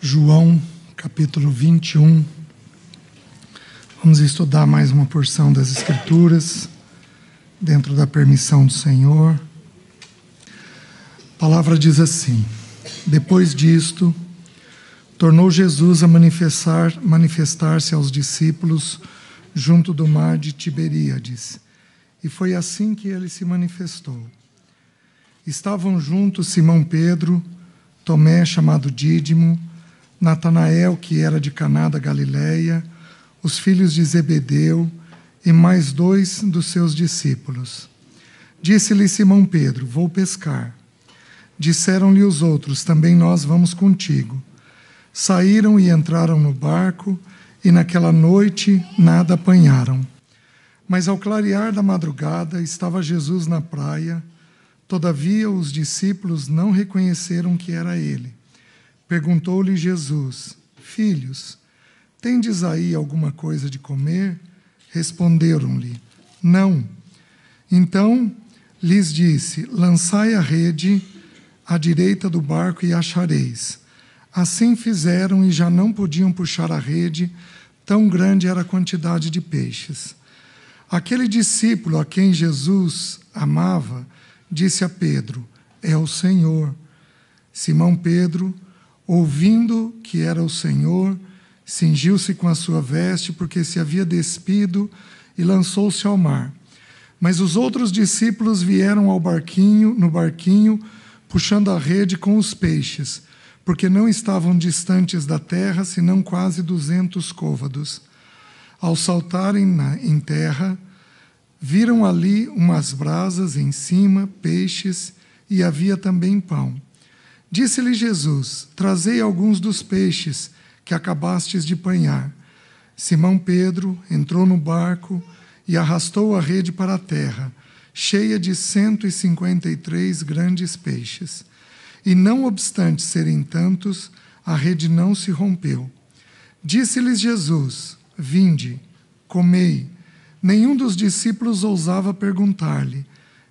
João, capítulo 21. Vamos estudar mais uma porção das Escrituras, dentro da permissão do Senhor. A palavra diz assim: Depois disto, tornou Jesus a manifestar, manifestar-se aos discípulos junto do mar de Tiberíades. E foi assim que ele se manifestou. Estavam juntos Simão Pedro, Tomé, chamado Dídimo, Natanael, que era de Caná da Galileia, os filhos de Zebedeu e mais dois dos seus discípulos. Disse-lhe Simão Pedro: Vou pescar. Disseram-lhe os outros: Também nós vamos contigo. Saíram e entraram no barco, e naquela noite nada apanharam. Mas ao clarear da madrugada estava Jesus na praia, todavia os discípulos não reconheceram que era ele. Perguntou-lhe Jesus: Filhos, tendes aí alguma coisa de comer? Responderam-lhe: Não. Então lhes disse: Lançai a rede à direita do barco e achareis. Assim fizeram e já não podiam puxar a rede, tão grande era a quantidade de peixes. Aquele discípulo a quem Jesus amava disse a Pedro: É o Senhor. Simão Pedro ouvindo que era o Senhor, cingiu-se com a sua veste, porque se havia despido, e lançou-se ao mar. Mas os outros discípulos vieram ao barquinho, no barquinho, puxando a rede com os peixes, porque não estavam distantes da terra, senão quase duzentos côvados. Ao saltarem na, em terra, viram ali umas brasas em cima, peixes, e havia também pão. Disse-lhe Jesus: Trazei alguns dos peixes que acabastes de apanhar. Simão Pedro entrou no barco e arrastou a rede para a terra, cheia de cento e cinquenta e três grandes peixes. E não obstante serem tantos, a rede não se rompeu. Disse-lhes Jesus: Vinde, comei. Nenhum dos discípulos ousava perguntar-lhe: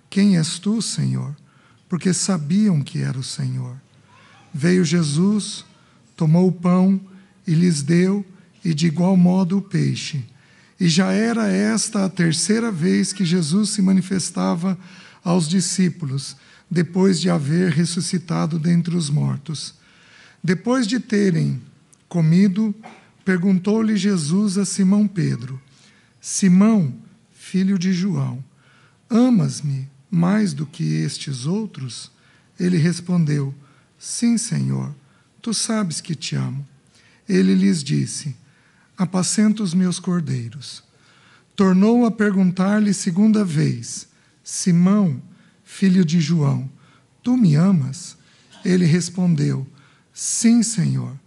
Quem és tu, Senhor? Porque sabiam que era o Senhor. Veio Jesus, tomou o pão e lhes deu, e de igual modo o peixe. E já era esta a terceira vez que Jesus se manifestava aos discípulos, depois de haver ressuscitado dentre os mortos. Depois de terem comido, perguntou-lhe Jesus a Simão Pedro: Simão, filho de João, amas-me mais do que estes outros? Ele respondeu: Sim, Senhor, tu sabes que te amo. Ele lhes disse: Apacenta os meus cordeiros. Tornou a perguntar-lhe segunda vez: Simão, filho de João, tu me amas? Ele respondeu: Sim, Senhor,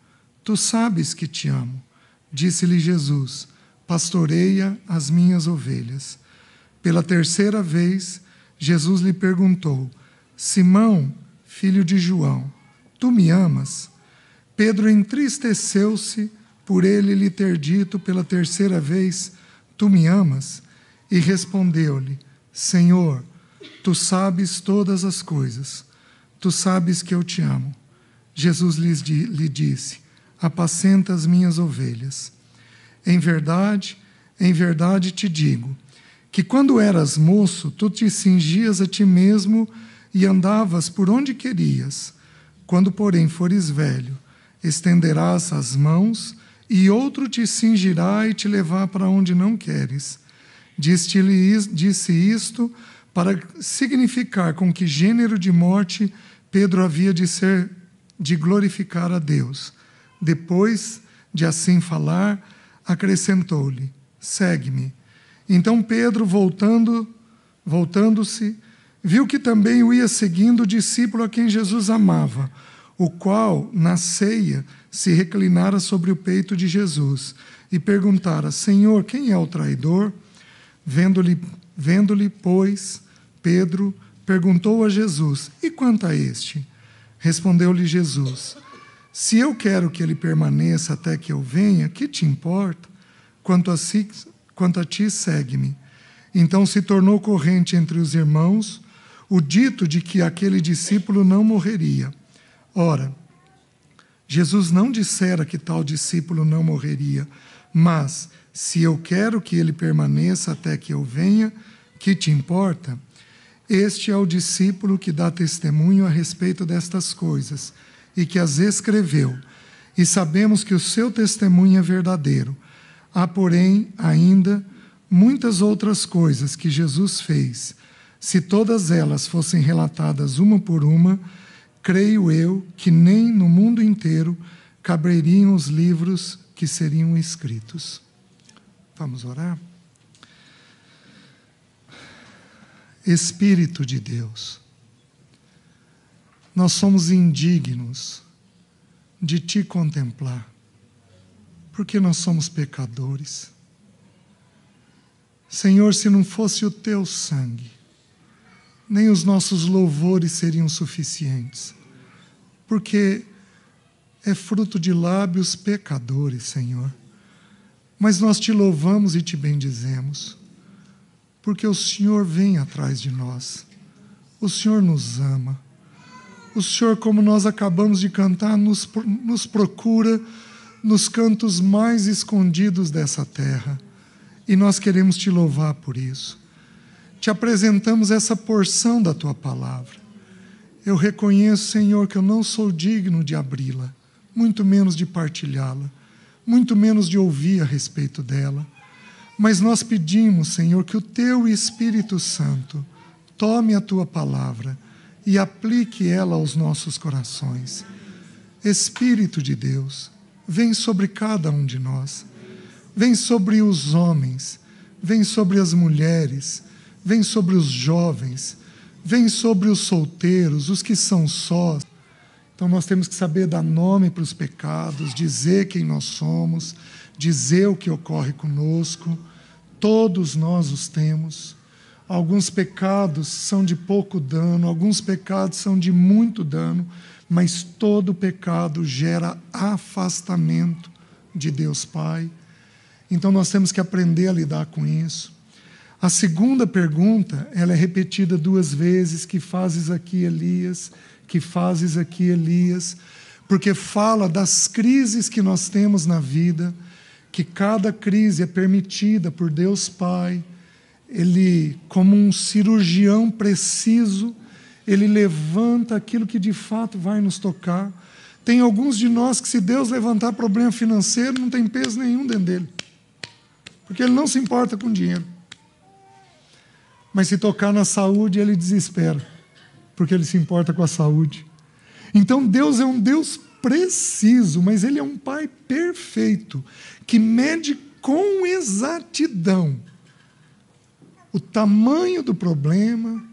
tu sabes que te amo. Disse-lhe Jesus: Pastoreia as minhas ovelhas. Pela terceira vez, Jesus lhe perguntou: Simão, filho de João, Tu me amas? Pedro entristeceu-se por ele lhe ter dito pela terceira vez: Tu me amas? E respondeu-lhe: Senhor, tu sabes todas as coisas, tu sabes que eu te amo. Jesus lhe disse: Apacenta as minhas ovelhas. Em verdade, em verdade te digo, que quando eras moço, tu te cingias a ti mesmo e andavas por onde querias. Quando, porém, fores velho, estenderás as mãos e outro te cingirá e te levar para onde não queres. Disse isto para significar com que gênero de morte Pedro havia de ser de glorificar a Deus. Depois de assim falar, acrescentou-lhe: Segue-me. Então Pedro, voltando, voltando-se, viu que também o ia seguindo o discípulo a quem Jesus amava, o qual, na ceia, se reclinara sobre o peito de Jesus e perguntara: Senhor, quem é o traidor? Vendo-lhe, vendo-lhe, pois, Pedro perguntou a Jesus: E quanto a este? Respondeu-lhe Jesus: Se eu quero que ele permaneça até que eu venha, que te importa? Quanto a, si, quanto a ti, segue-me. Então se tornou corrente entre os irmãos o dito de que aquele discípulo não morreria. Ora, Jesus não dissera que tal discípulo não morreria, mas se eu quero que ele permaneça até que eu venha, que te importa? Este é o discípulo que dá testemunho a respeito destas coisas e que as escreveu, e sabemos que o seu testemunho é verdadeiro. Há, porém, ainda muitas outras coisas que Jesus fez. Se todas elas fossem relatadas uma por uma, creio eu que nem no mundo inteiro caberiam os livros que seriam escritos. Vamos orar? Espírito de Deus, nós somos indignos de te contemplar, porque nós somos pecadores. Senhor, se não fosse o teu sangue, nem os nossos louvores seriam suficientes, porque é fruto de lábios pecadores, Senhor. Mas nós te louvamos e te bendizemos, porque o Senhor vem atrás de nós, o Senhor nos ama, o Senhor, como nós acabamos de cantar, nos, nos procura nos cantos mais escondidos dessa terra, e nós queremos te louvar por isso te apresentamos essa porção da tua palavra. Eu reconheço, Senhor, que eu não sou digno de abri-la, muito menos de partilhá-la, muito menos de ouvir a respeito dela. Mas nós pedimos, Senhor, que o teu Espírito Santo tome a tua palavra e aplique ela aos nossos corações. Espírito de Deus, vem sobre cada um de nós, vem sobre os homens, vem sobre as mulheres vem sobre os jovens, vem sobre os solteiros, os que são sós. Então nós temos que saber dar nome para os pecados, dizer quem nós somos, dizer o que ocorre conosco. Todos nós os temos. Alguns pecados são de pouco dano, alguns pecados são de muito dano, mas todo pecado gera afastamento de Deus Pai. Então nós temos que aprender a lidar com isso. A segunda pergunta, ela é repetida duas vezes, que fazes aqui Elias, que fazes aqui Elias, porque fala das crises que nós temos na vida, que cada crise é permitida por Deus Pai. Ele, como um cirurgião preciso, ele levanta aquilo que de fato vai nos tocar. Tem alguns de nós que, se Deus levantar problema financeiro, não tem peso nenhum dentro dele, porque ele não se importa com dinheiro. Mas se tocar na saúde, ele desespera, porque ele se importa com a saúde. Então Deus é um Deus preciso, mas ele é um Pai perfeito, que mede com exatidão o tamanho do problema,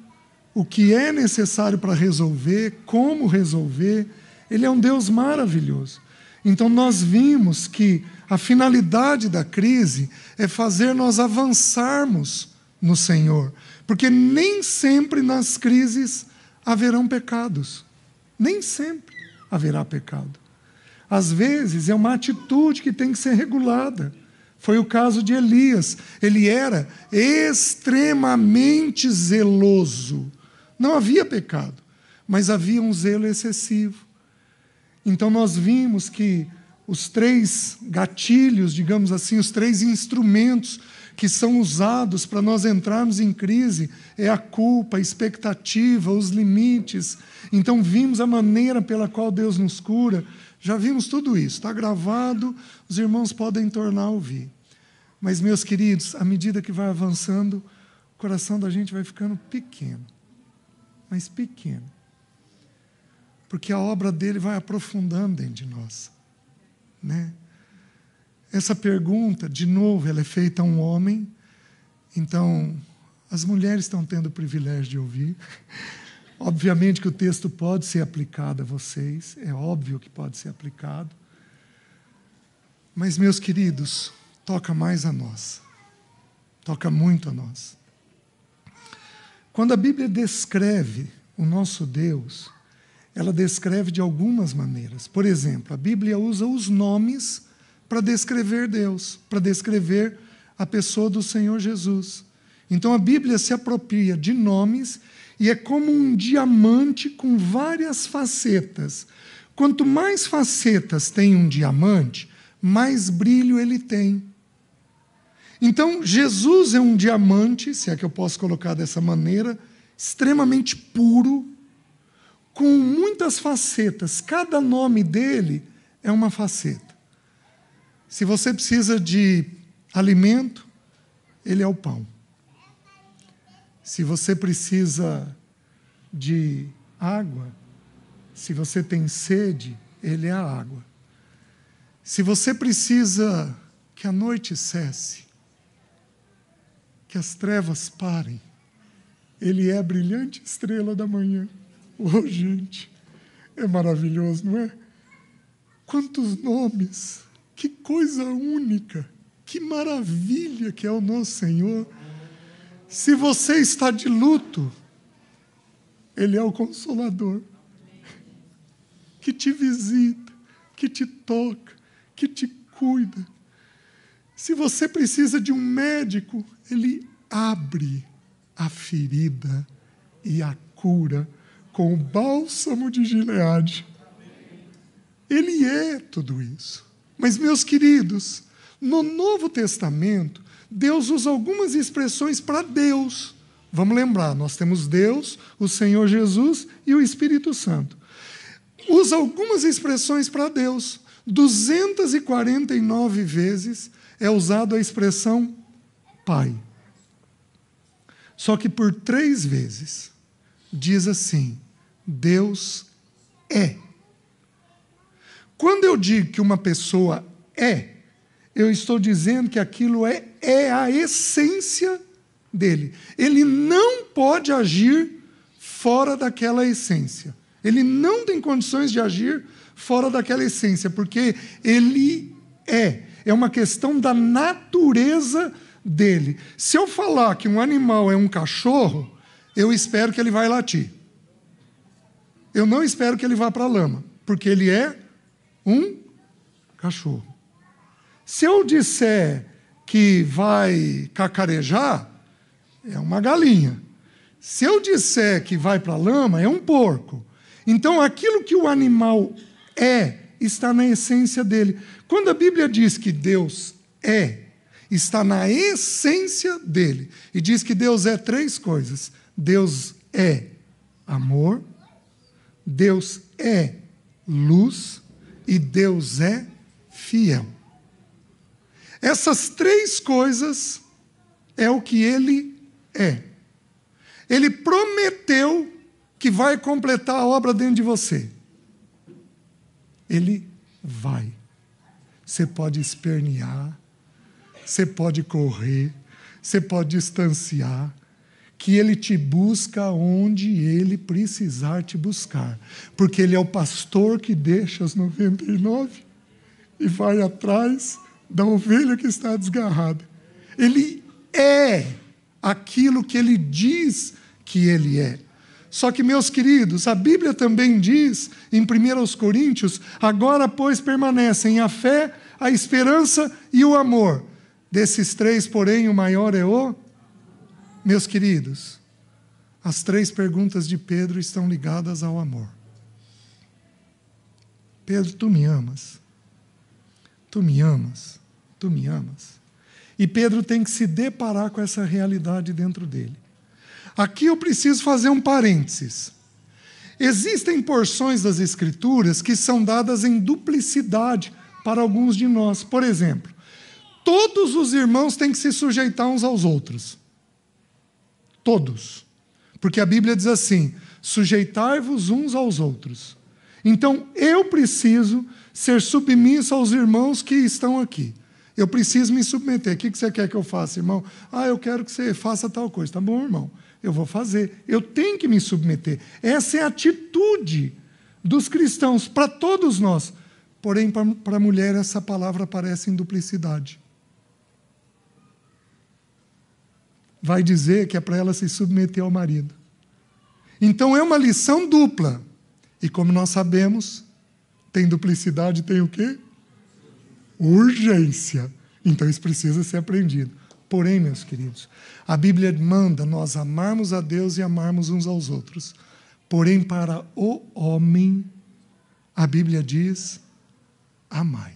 o que é necessário para resolver, como resolver. Ele é um Deus maravilhoso. Então nós vimos que a finalidade da crise é fazer nós avançarmos no Senhor. Porque nem sempre nas crises haverão pecados. Nem sempre haverá pecado. Às vezes é uma atitude que tem que ser regulada. Foi o caso de Elias. Ele era extremamente zeloso. Não havia pecado, mas havia um zelo excessivo. Então nós vimos que os três gatilhos, digamos assim, os três instrumentos que são usados para nós entrarmos em crise é a culpa, a expectativa, os limites. Então, vimos a maneira pela qual Deus nos cura, já vimos tudo isso, está gravado, os irmãos podem tornar a ouvir. Mas, meus queridos, à medida que vai avançando, o coração da gente vai ficando pequeno, mas pequeno. Porque a obra dele vai aprofundando dentro de nós. Né? Essa pergunta, de novo, ela é feita a um homem, então as mulheres estão tendo o privilégio de ouvir. Obviamente que o texto pode ser aplicado a vocês, é óbvio que pode ser aplicado. Mas, meus queridos, toca mais a nós, toca muito a nós. Quando a Bíblia descreve o nosso Deus, ela descreve de algumas maneiras. Por exemplo, a Bíblia usa os nomes para descrever Deus, para descrever a pessoa do Senhor Jesus. Então a Bíblia se apropria de nomes e é como um diamante com várias facetas, Quanto mais facetas tem um diamante, mais brilho ele tem. Então, Jesus é um diamante, se é que eu posso colocar dessa maneira, extremamente puro, com muitas facetas. Cada nome dele é uma faceta. Se você precisa de alimento, ele é o pão. Se você precisa de água, se você tem sede, ele é a água. Se você precisa que a noite cesse, que as trevas parem, ele é a brilhante estrela da manhã. Oh, gente, é maravilhoso, não é? Quantos nomes, que coisa única, que maravilha que é o nosso Senhor. Se você está de luto, Ele é o consolador, que te visita, que te toca, que te cuida. Se você precisa de um médico, Ele abre a ferida e a cura com o bálsamo de Gileade. Ele é tudo isso. Mas, meus queridos, no Novo Testamento, Deus usa algumas expressões para Deus. Vamos lembrar, nós temos Deus, o Senhor Jesus e o Espírito Santo. Usa algumas expressões para Deus. 249 vezes é usada a expressão Pai. Só que por três vezes diz assim: Deus é. Quando eu digo que uma pessoa é, eu estou dizendo que aquilo é, é a essência dele. Ele não pode agir fora daquela essência. Ele não tem condições de agir fora daquela essência, porque ele é. É uma questão da natureza dele. Se eu falar que um animal é um cachorro, eu espero que ele vai latir. Eu não espero que ele vá para a lama, porque ele é um cachorro. Se eu disser que vai cacarejar, é uma galinha. Se eu disser que vai para a lama, é um porco. Então, aquilo que o animal é, está na essência dele. Quando a Bíblia diz que Deus é, está na essência dele. E diz que Deus é três coisas: Deus é amor, Deus é luz e Deus é fiel. Essas três coisas é o que ele é. Ele prometeu que vai completar a obra dentro de você. Ele vai. Você pode espernear, você pode correr, você pode distanciar, que ele te busca onde ele precisar te buscar, porque ele é o pastor que deixa as 99 e vai atrás da ovelha que está desgarrada. Ele é aquilo que ele diz que ele é. Só que, meus queridos, a Bíblia também diz, em 1 Coríntios, agora, pois, permanecem a fé, a esperança e o amor. Desses três, porém, o maior é o meus queridos, as três perguntas de Pedro estão ligadas ao amor. Pedro, tu me amas? Tu me amas? Tu me amas? E Pedro tem que se deparar com essa realidade dentro dele. Aqui eu preciso fazer um parênteses. Existem porções das Escrituras que são dadas em duplicidade para alguns de nós. Por exemplo, todos os irmãos têm que se sujeitar uns aos outros. Todos. Porque a Bíblia diz assim: sujeitai-vos uns aos outros. Então, eu preciso ser submisso aos irmãos que estão aqui. Eu preciso me submeter. O que você quer que eu faça, irmão? Ah, eu quero que você faça tal coisa. Tá bom, irmão. Eu vou fazer. Eu tenho que me submeter. Essa é a atitude dos cristãos, para todos nós. Porém, para a mulher, essa palavra aparece em duplicidade. Vai dizer que é para ela se submeter ao marido. Então é uma lição dupla. E como nós sabemos, tem duplicidade, tem o quê? Urgência. Então isso precisa ser aprendido. Porém, meus queridos, a Bíblia manda nós amarmos a Deus e amarmos uns aos outros. Porém, para o homem, A Bíblia diz: amai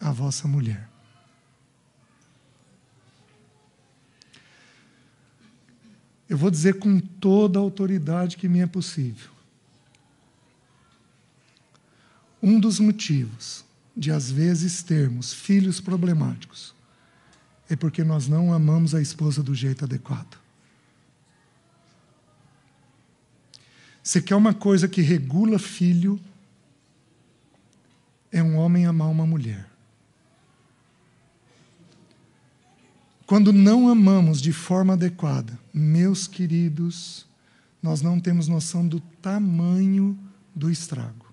a vossa mulher. Eu vou dizer com toda a autoridade que me é possível. Um dos motivos de, às vezes, termos filhos problemáticos é porque nós não amamos a esposa do jeito adequado. Você quer uma coisa que regula filho? É um homem amar uma mulher. Quando não amamos de forma adequada, meus queridos, nós não temos noção do tamanho do estrago.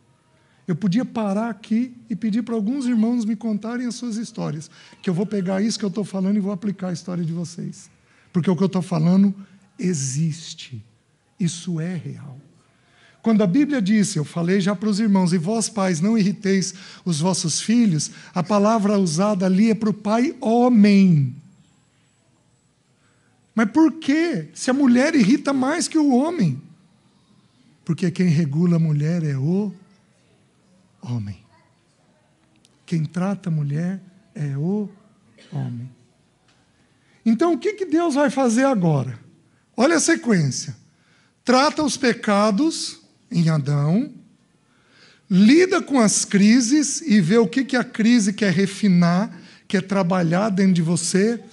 Eu podia parar aqui e pedir para alguns irmãos me contarem as suas histórias, que eu vou pegar isso que eu estou falando e vou aplicar a história de vocês. Porque o que eu estou falando existe. Isso é real. Quando a Bíblia disse, eu falei já para os irmãos, e vós, pais, não irriteis os vossos filhos, a palavra usada ali é para o pai homem. Mas por quê? Se a mulher irrita mais que o homem? Porque quem regula a mulher é o homem. Quem trata a mulher é o homem. Então o que, que Deus vai fazer agora? Olha a sequência. Trata os pecados em Adão, lida com as crises e vê o que, que a crise quer refinar, quer trabalhar dentro de você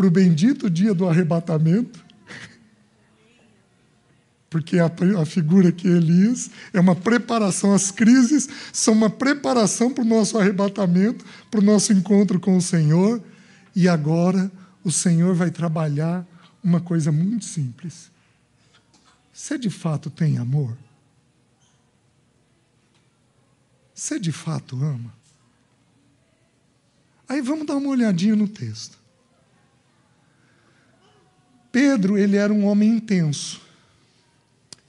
para o bendito dia do arrebatamento. Porque a, a figura que Elias é uma preparação, as crises são uma preparação para o nosso arrebatamento, para o nosso encontro com o Senhor. E agora o Senhor vai trabalhar uma coisa muito simples. Você de fato tem amor? Você de fato ama? Aí vamos dar uma olhadinha no texto. Pedro, ele era um homem intenso.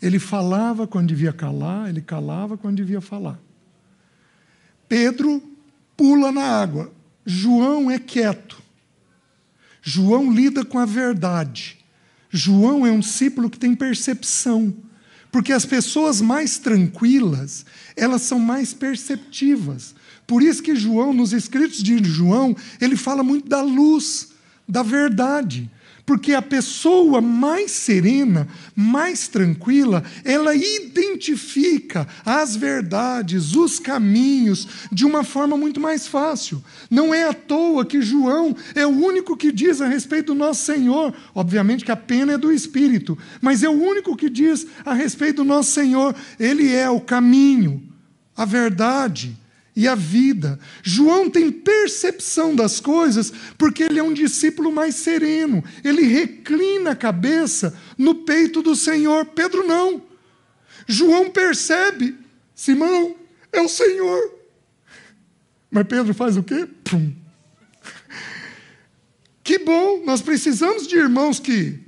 Ele falava quando devia calar, ele calava quando devia falar. Pedro pula na água. João é quieto. João lida com a verdade. João é um discípulo que tem percepção. Porque as pessoas mais tranquilas, elas são mais perceptivas. Por isso que João, nos escritos de João, ele fala muito da luz, da verdade. Porque a pessoa mais serena, mais tranquila, ela identifica as verdades, os caminhos, de uma forma muito mais fácil. Não é à toa que João é o único que diz a respeito do nosso Senhor. Obviamente que a pena é do Espírito, mas é o único que diz a respeito do nosso Senhor. Ele é o caminho, a verdade e a vida. João tem percepção das coisas porque ele é um discípulo mais sereno. Ele reclina a cabeça no peito do Senhor. Pedro não. João percebe: Simão, é o Senhor. Mas Pedro faz o quê? Pum. Que bom, nós precisamos de irmãos que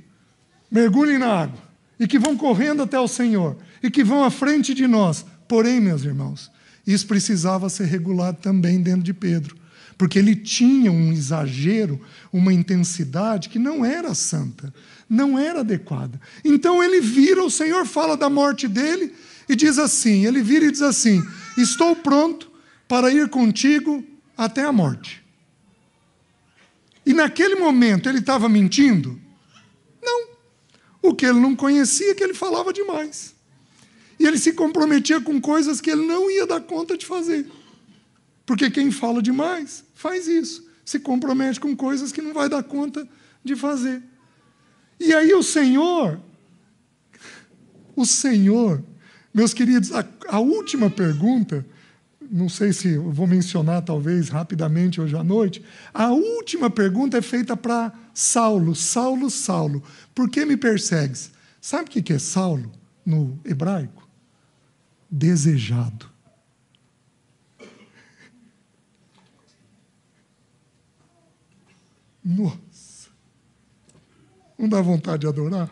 mergulhem na água e que vão correndo até o Senhor e que vão à frente de nós. Porém, meus irmãos, isso precisava ser regulado também dentro de Pedro, porque ele tinha um exagero, uma intensidade que não era santa, não era adequada. Então ele vira, o Senhor fala da morte dele e diz assim: ele vira e diz assim: Estou pronto para ir contigo até a morte. E naquele momento ele estava mentindo? Não. O que ele não conhecia é que ele falava demais. E ele se comprometia com coisas que ele não ia dar conta de fazer. Porque quem fala demais faz isso. Se compromete com coisas que não vai dar conta de fazer. E aí o Senhor, o Senhor, meus queridos, a, a última pergunta, não sei se vou mencionar talvez rapidamente hoje à noite, a última pergunta é feita para Saulo. Saulo, Saulo, por que me persegues? Sabe o que é Saulo no hebraico? Desejado. Nossa, não dá vontade de adorar?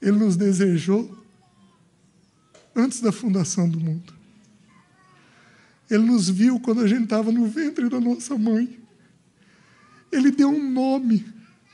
Ele nos desejou antes da fundação do mundo. Ele nos viu quando a gente estava no ventre da nossa mãe. Ele deu um nome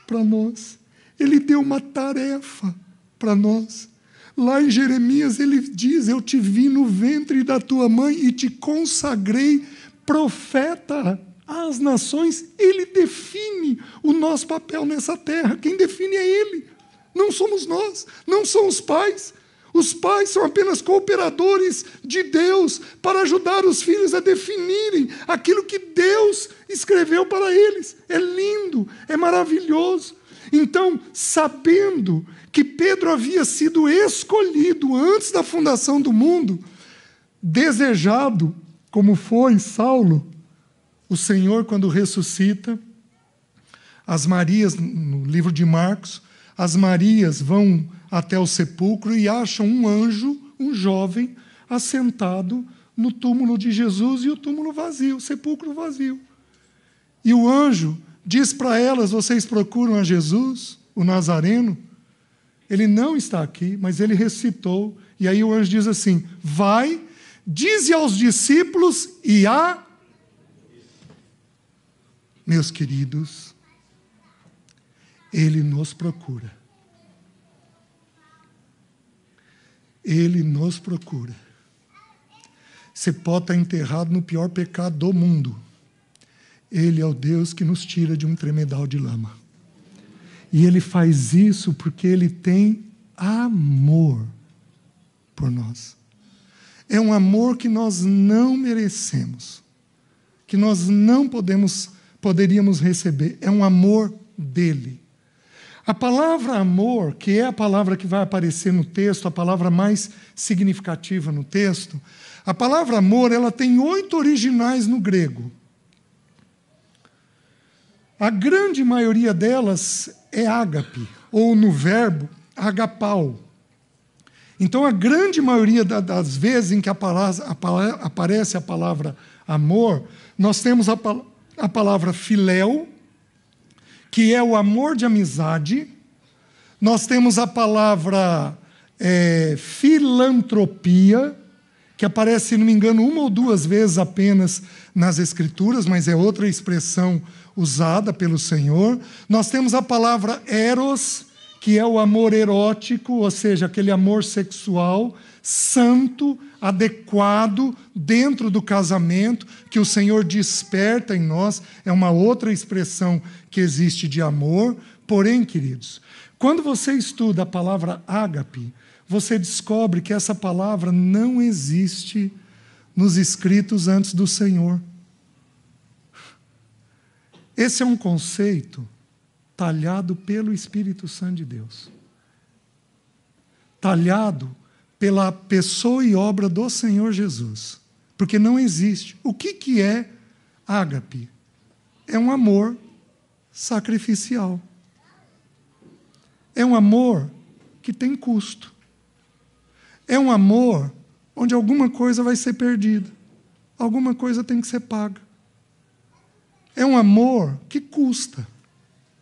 para nós. Ele deu uma tarefa para nós. Lá em Jeremias ele diz: Eu te vi no ventre da tua mãe e te consagrei profeta às nações. Ele define o nosso papel nessa terra. Quem define é ele. Não somos nós, não são os pais. Os pais são apenas cooperadores de Deus para ajudar os filhos a definirem aquilo que Deus escreveu para eles. É lindo, é maravilhoso. Então, sabendo que Pedro havia sido escolhido antes da fundação do mundo, desejado, como foi Saulo, o Senhor, quando ressuscita, as Marias, no livro de Marcos, as Marias vão até o sepulcro e acham um anjo, um jovem, assentado no túmulo de Jesus e o túmulo vazio, o sepulcro vazio. E o anjo diz para elas: Vocês procuram a Jesus, o Nazareno? Ele não está aqui, mas ele recitou. E aí o anjo diz assim: Vai, dize aos discípulos e a. Meus queridos, ele nos procura. Ele nos procura. Você pode estar enterrado no pior pecado do mundo. Ele é o Deus que nos tira de um tremedal de lama. E ele faz isso porque ele tem amor por nós. É um amor que nós não merecemos, que nós não podemos poderíamos receber. É um amor dele. A palavra amor, que é a palavra que vai aparecer no texto, a palavra mais significativa no texto, a palavra amor ela tem oito originais no grego. A grande maioria delas é ágape, ou no verbo agapau. Então, a grande maioria das vezes em que aparece a palavra amor, nós temos a, palavra filéu, que é o amor de amizade. Nós temos a palavra é, filantropia, que aparece, se não me engano, uma ou duas vezes apenas nas Escrituras, mas é outra expressão usada pelo Senhor. Nós temos a palavra eros, que é o amor erótico, ou seja, aquele amor sexual santo, adequado dentro do casamento, que o Senhor desperta em nós, é uma outra expressão que existe de amor. Porém, queridos, quando você estuda a palavra ágape, você descobre que essa palavra não existe nos escritos antes do Senhor. Esse é um conceito talhado pelo Espírito Santo de Deus. Talhado pela pessoa e obra do Senhor Jesus. Porque não existe. O que, que é ágape? É um amor sacrificial. É um amor que tem custo. É um amor onde alguma coisa vai ser perdida, alguma coisa tem que ser paga. É um amor que custa,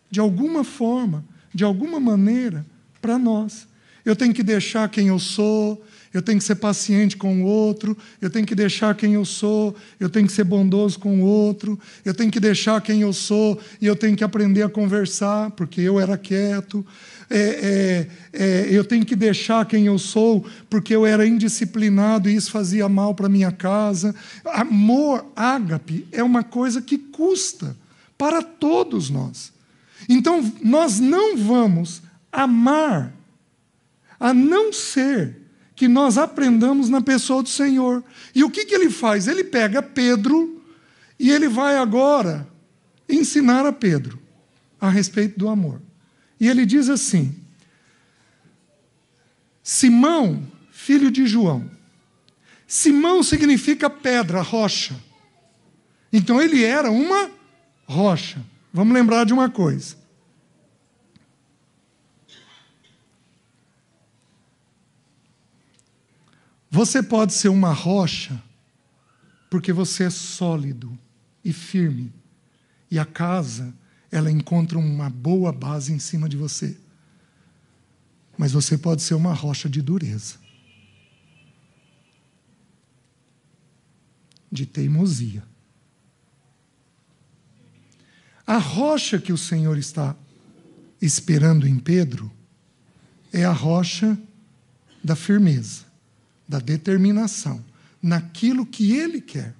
de alguma forma, de alguma maneira, para nós. Eu tenho que deixar quem eu sou, eu tenho que ser paciente com o outro, eu tenho que deixar quem eu sou, eu tenho que ser bondoso com o outro, eu tenho que deixar quem eu sou e eu tenho que aprender a conversar, porque eu era quieto. É, é, é, eu tenho que deixar quem eu sou, porque eu era indisciplinado e isso fazia mal para minha casa. Amor, ágape, é uma coisa que custa para todos nós. Então, nós não vamos amar a não ser que nós aprendamos na pessoa do Senhor. E o que, que ele faz? Ele pega Pedro e ele vai agora ensinar a Pedro a respeito do amor. E ele diz assim: Simão, filho de João. Simão significa pedra, rocha. Então ele era uma rocha. Vamos lembrar de uma coisa. Você pode ser uma rocha porque você é sólido e firme. E a casa, ela encontra uma boa base em cima de você. Mas você pode ser uma rocha de dureza. De teimosia. A rocha que o Senhor está esperando em Pedro é a rocha da firmeza, da determinação, naquilo que ele quer,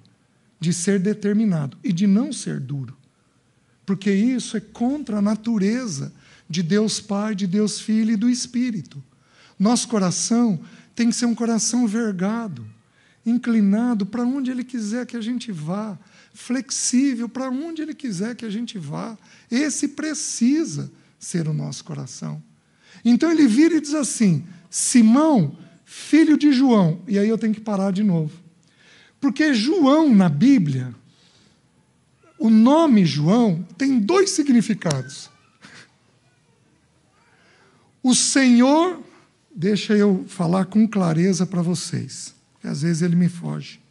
de ser determinado e de não ser duro. Porque isso é contra a natureza de Deus Pai, de Deus Filho e do Espírito. Nosso coração tem que ser um coração vergado, inclinado para onde Ele quiser que a gente vá, flexível para onde Ele quiser que a gente vá. Esse precisa ser o nosso coração. Então ele vira e diz assim: Simão, filho de João. E aí eu tenho que parar de novo. Porque João, na Bíblia, o nome João tem dois significados. O Senhor, deixa eu falar com clareza para vocês, que às vezes ele me foge.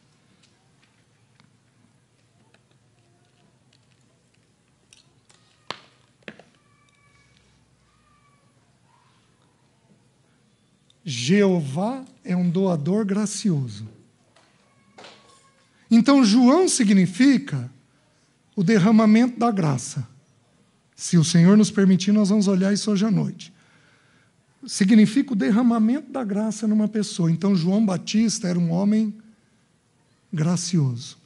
Jeová é um doador gracioso. Então, João significa o derramamento da graça. Se o Senhor nos permitir, nós vamos olhar isso hoje à noite. Significa o derramamento da graça numa pessoa. Então, João Batista era um homem gracioso.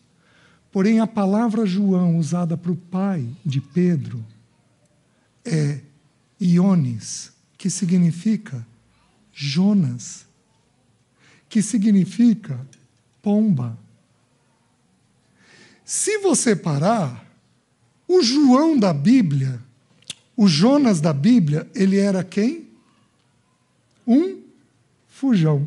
Porém, a palavra João, usada para o pai de Pedro, é Iones, que significa Jonas, que significa pomba. Se você parar, o João da Bíblia, o Jonas da Bíblia, ele era quem? Um fujão.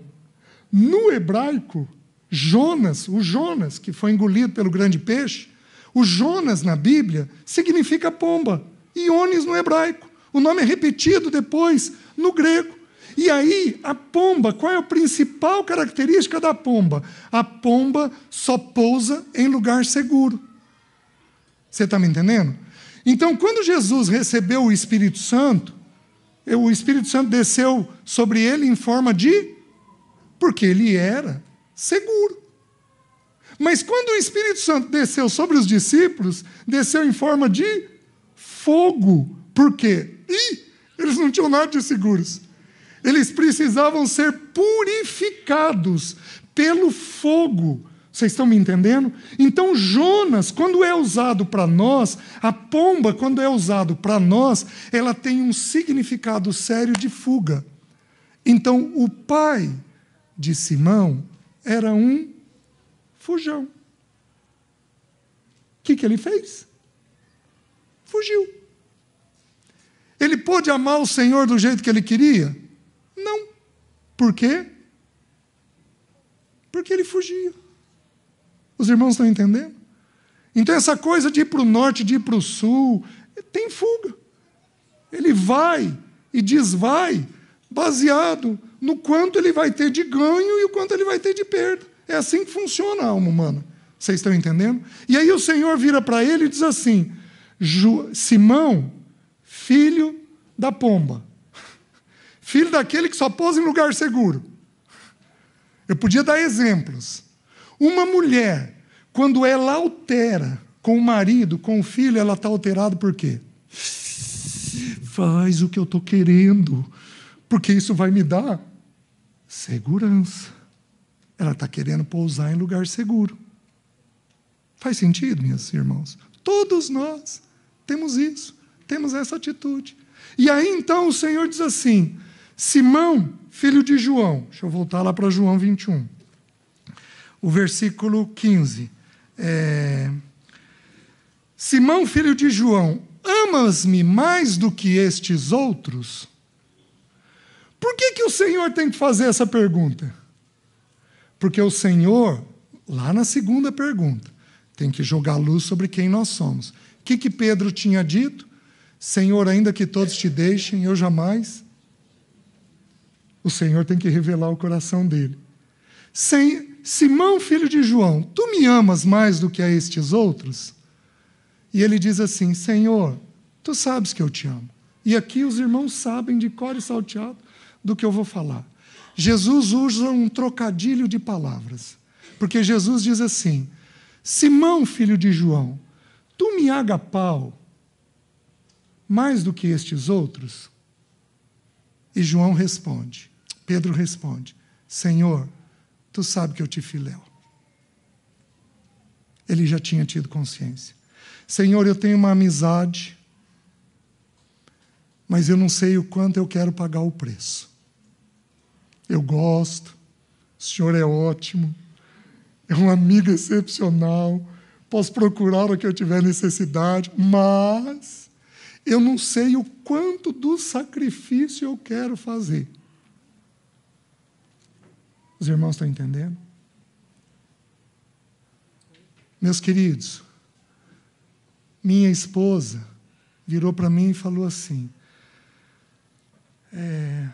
No hebraico, Jonas, o Jonas, que foi engolido pelo grande peixe, o Jonas na Bíblia significa pomba. Iones no hebraico. O nome é repetido depois no grego. E aí, a pomba, qual é a principal característica da pomba? A pomba só pousa em lugar seguro. Você está me entendendo? Então, quando Jesus recebeu o Espírito Santo, o Espírito Santo desceu sobre ele em forma de. Porque ele era seguro. Mas quando o Espírito Santo desceu sobre os discípulos, desceu em forma de fogo. Por quê? Ih, eles não tinham nada de seguros. Eles precisavam ser purificados pelo fogo. Vocês estão me entendendo? Então, Jonas, quando é usado para nós, a pomba, quando é usado para nós, ela tem um significado sério de fuga. Então, o pai de Simão era um fujão. O que, que ele fez? Fugiu. Ele pôde amar o Senhor do jeito que ele queria? Não. Por quê? Porque ele fugia. Os irmãos estão entendendo? Então, essa coisa de ir para o norte, de ir para o sul, tem fuga. Ele vai e desvai baseado no quanto ele vai ter de ganho e o quanto ele vai ter de perda. É assim que funciona a alma humana. Vocês estão entendendo? E aí o Senhor vira para ele e diz assim: Simão, filho da pomba filho daquele que só pôs em lugar seguro. Eu podia dar exemplos. Uma mulher, quando ela altera com o marido, com o filho, ela está alterada por quê? Faz o que eu estou querendo, porque isso vai me dar segurança. Ela está querendo pousar em lugar seguro. Faz sentido, meus irmãos? Todos nós temos isso, temos essa atitude. E aí então o Senhor diz assim: Simão, filho de João, deixa eu voltar lá para João 21, o versículo 15. É, Simão, filho de João, amas-me mais do que estes outros? Por que, que o Senhor tem que fazer essa pergunta? Porque o Senhor, lá na segunda pergunta, tem que jogar luz sobre quem nós somos. O que, que Pedro tinha dito? Senhor, ainda que todos te deixem, eu jamais o Senhor tem que revelar o coração dele. Sem, Simão, filho de João, tu me amas mais do que a estes outros? E ele diz assim: Senhor, tu sabes que eu te amo. E aqui os irmãos sabem de cor e salteado do que eu vou falar. Jesus usa um trocadilho de palavras. Porque Jesus diz assim: Simão, filho de João, tu me haga pau mais do que estes outros? E João responde: Pedro responde: Senhor, tu sabe que eu te filéu. Ele já tinha tido consciência. Senhor, eu tenho uma amizade, mas eu não sei o quanto eu quero pagar o preço. Eu gosto, o senhor é ótimo, é um amigo excepcional, posso procurar o que eu tiver necessidade, mas eu não sei o quanto do sacrifício eu quero fazer. Os irmãos estão entendendo? Meus queridos, minha esposa virou para mim e falou assim: é,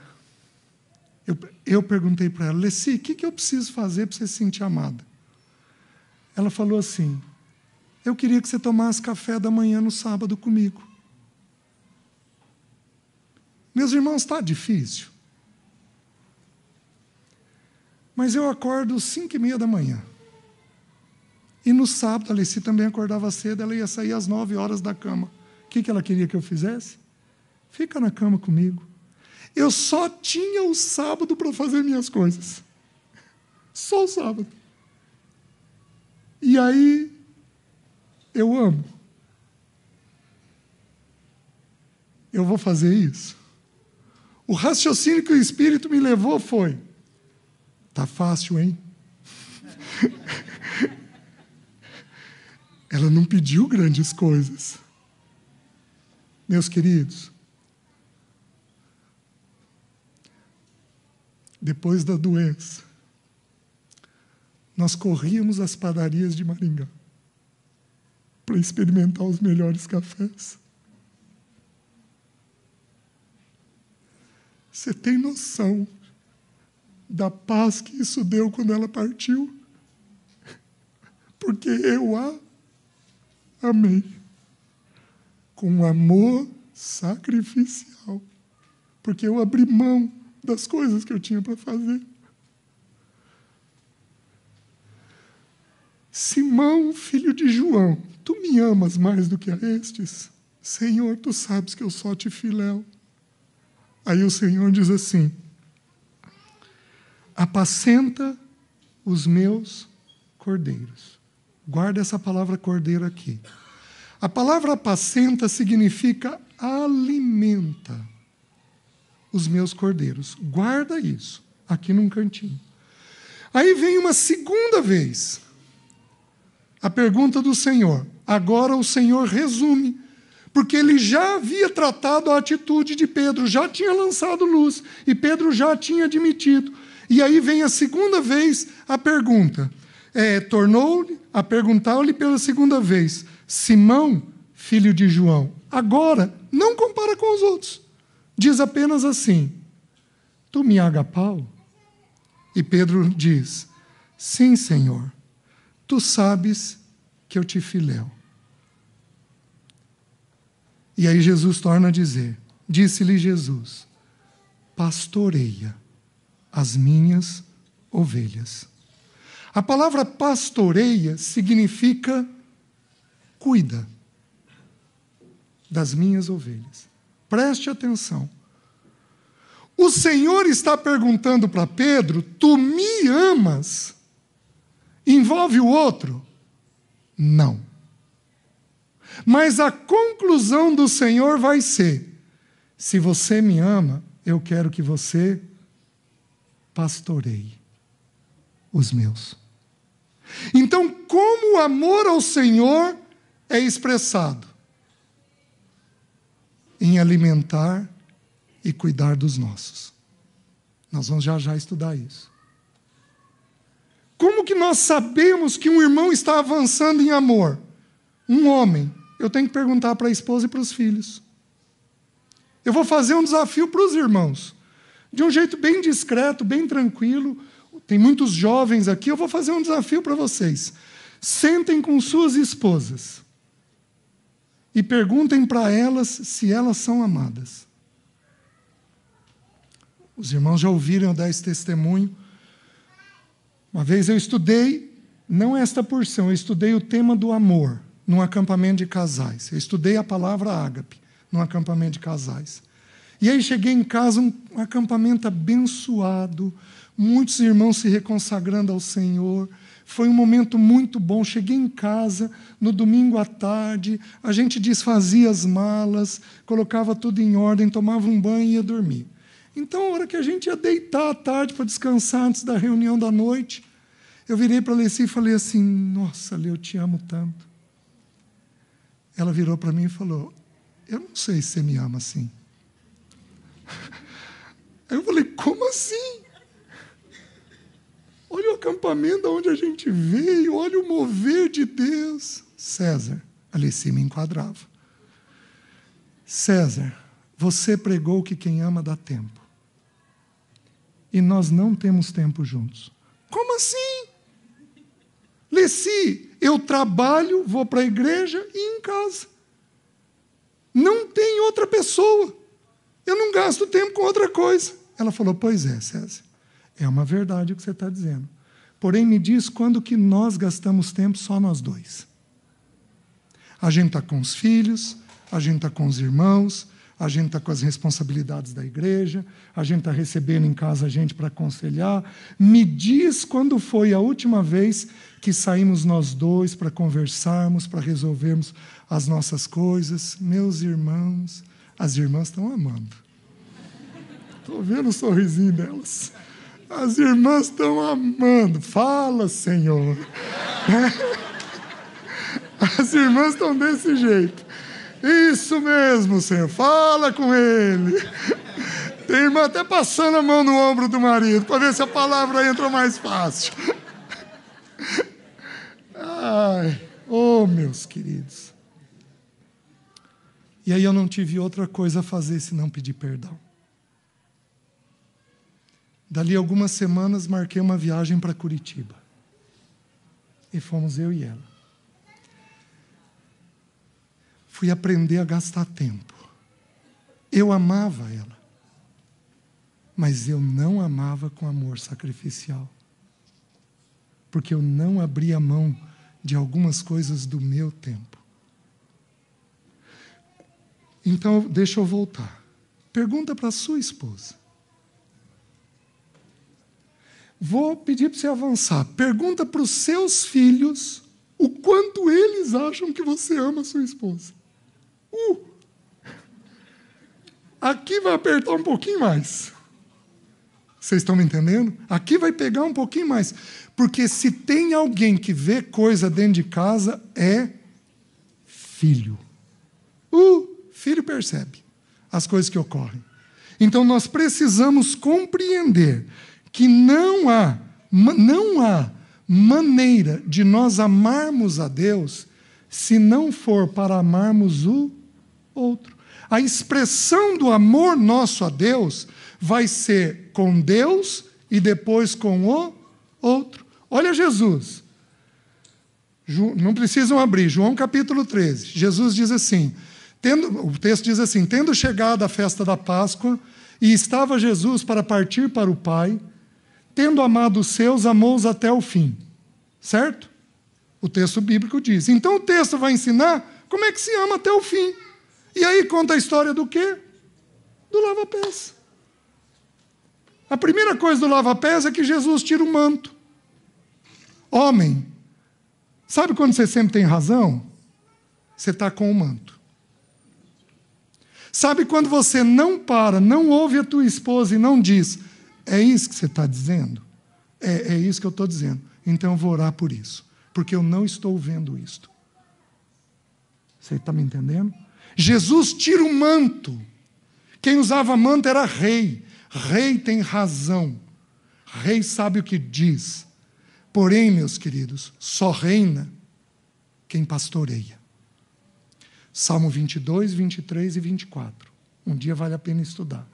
eu, eu perguntei para ela, Leci, o que, que eu preciso fazer para você se sentir amada? Ela falou assim: Eu queria que você tomasse café da manhã no sábado comigo. Meus irmãos, está difícil. Mas eu acordo cinco e meia da manhã. E no sábado, a Alessi também acordava cedo, ela ia sair às nove horas da cama. O que, que ela queria que eu fizesse? Fica na cama comigo. Eu só tinha o sábado para fazer minhas coisas. Só o sábado. E aí, eu amo. Eu vou fazer isso. O raciocínio que o Espírito me levou foi: tá fácil, hein? Ela não pediu grandes coisas. Meus queridos, depois da doença, nós corríamos às padarias de Maringá para experimentar os melhores cafés. Você tem noção da paz que isso deu quando ela partiu? Porque eu a Amém. Com amor sacrificial. Porque eu abri mão das coisas que eu tinha para fazer. Simão, filho de João, tu me amas mais do que a estes? Senhor, tu sabes que eu só te filéu. Aí o Senhor diz assim: apacenta os meus cordeiros. Guarda essa palavra cordeiro aqui. A palavra apacenta significa alimenta os meus cordeiros. Guarda isso aqui num cantinho. Aí vem uma segunda vez a pergunta do Senhor. Agora o Senhor resume, porque ele já havia tratado a atitude de Pedro, já tinha lançado luz e Pedro já tinha admitido. E aí vem a segunda vez a pergunta é, tornou a perguntar-lhe pela segunda vez: Simão, filho de João, agora não compara com os outros. Diz apenas assim: Tu me agapau? E Pedro diz: Sim, Senhor, tu sabes que eu te filéu. E aí Jesus torna a dizer: Disse-lhe Jesus: Pastoreia as minhas ovelhas. A palavra pastoreia significa cuida das minhas ovelhas. Preste atenção. O Senhor está perguntando para Pedro: Tu me amas? Envolve o outro? Não. Mas a conclusão do Senhor vai ser: se você me ama, eu quero que você pastoreie os meus. Então, como o amor ao Senhor é expressado? Em alimentar e cuidar dos nossos. Nós vamos já já estudar isso. Como que nós sabemos que um irmão está avançando em amor? Um homem. Eu tenho que perguntar para a esposa e para os filhos. Eu vou fazer um desafio para os irmãos. De um jeito bem discreto, bem tranquilo, tem muitos jovens aqui, eu vou fazer um desafio para vocês. Sentem com suas esposas e perguntem para elas se elas são amadas. Os irmãos já ouviram dar esse testemunho. Uma vez eu estudei, não esta porção, eu estudei o tema do amor num acampamento de casais. Eu estudei a palavra ágape num acampamento de casais. E aí cheguei em casa, um acampamento abençoado, muitos irmãos se reconsagrando ao Senhor. Foi um momento muito bom. Cheguei em casa no domingo à tarde, a gente desfazia as malas, colocava tudo em ordem, tomava um banho e ia dormir. Então, a hora que a gente ia deitar à tarde para descansar antes da reunião da noite, eu virei para a Leci e falei assim: Nossa, Lê, eu te amo tanto. Ela virou para mim e falou: Eu não sei se você me ama assim. Aí eu falei: Como assim? Olha o acampamento onde a gente veio, olha o mover de Deus. César, Alessi me enquadrava. César, você pregou que quem ama dá tempo. E nós não temos tempo juntos. Como assim? Leci, eu trabalho, vou para a igreja e em casa. Não tem outra pessoa. Eu não gasto tempo com outra coisa. Ela falou: Pois é, César. É uma verdade o que você está dizendo. Porém, me diz quando que nós gastamos tempo só nós dois. A gente está com os filhos, a gente está com os irmãos, a gente está com as responsabilidades da igreja, a gente está recebendo em casa a gente para aconselhar. Me diz quando foi a última vez que saímos nós dois para conversarmos, para resolvermos as nossas coisas. Meus irmãos, as irmãs estão amando. Estou vendo o sorrisinho delas. As irmãs estão amando. Fala, Senhor. As irmãs estão desse jeito. Isso mesmo, Senhor. Fala com ele. Tem irmã até passando a mão no ombro do marido para ver se a palavra entra mais fácil. Ai, oh, meus queridos. E aí eu não tive outra coisa a fazer senão pedir perdão. Dali algumas semanas marquei uma viagem para Curitiba. E fomos eu e ela. Fui aprender a gastar tempo. Eu amava ela. Mas eu não amava com amor sacrificial. Porque eu não abria mão de algumas coisas do meu tempo. Então, deixa eu voltar. Pergunta para sua esposa. Vou pedir para você avançar. Pergunta para os seus filhos o quanto eles acham que você ama a sua esposa. Uh! Aqui vai apertar um pouquinho mais. Vocês estão me entendendo? Aqui vai pegar um pouquinho mais. Porque se tem alguém que vê coisa dentro de casa, é filho. O filho percebe as coisas que ocorrem. Então nós precisamos compreender que não há, não há maneira de nós amarmos a Deus se não for para amarmos o outro. A expressão do amor nosso a Deus vai ser com Deus e depois com o outro. Olha Jesus. Não precisam abrir, João capítulo 13. Jesus diz assim: tendo, o texto diz assim: tendo chegado a festa da Páscoa, e estava Jesus para partir para o Pai, tendo amado os seus, amou-os até o fim. Certo? O texto bíblico diz. Então o texto vai ensinar como é que se ama até o fim. E aí conta a história do quê? Do lava-pés. A primeira coisa do lava-pés é que Jesus tira o manto. Homem, sabe quando você sempre tem razão? Você está com o manto. Sabe quando você não para, não ouve a tua esposa e não diz, é isso que você está dizendo? É, é isso que eu estou dizendo. Então eu vou orar por isso, porque eu não estou vendo isto. Você está me entendendo? Jesus tira o manto. Quem usava manto era rei. Rei tem razão. Rei sabe o que diz. Porém, meus queridos, só reina quem pastoreia. Salmo 22, 23 e 24. Um dia vale a pena estudar.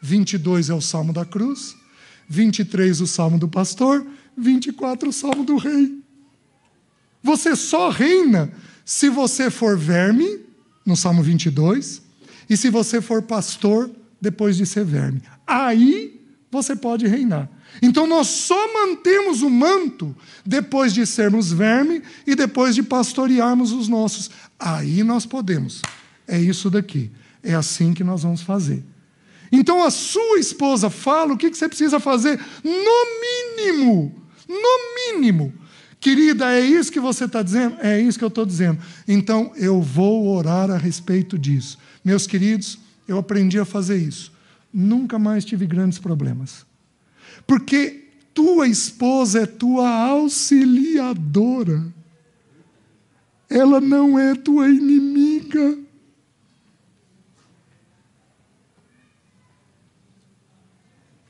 22 é o salmo da cruz, 23 o salmo do pastor, 24 o salmo do rei. Você só reina se você for verme, no salmo 22, e se você for pastor, depois de ser verme. Aí você pode reinar. Então nós só mantemos o manto depois de sermos verme e depois de pastorearmos os nossos. Aí nós podemos. É isso daqui. É assim que nós vamos fazer. Então a sua esposa fala o que você precisa fazer, no mínimo, no mínimo. Querida, é isso que você está dizendo? É isso que eu estou dizendo. Então eu vou orar a respeito disso. Meus queridos, eu aprendi a fazer isso. Nunca mais tive grandes problemas. Porque tua esposa é tua auxiliadora. Ela não é tua inimiga.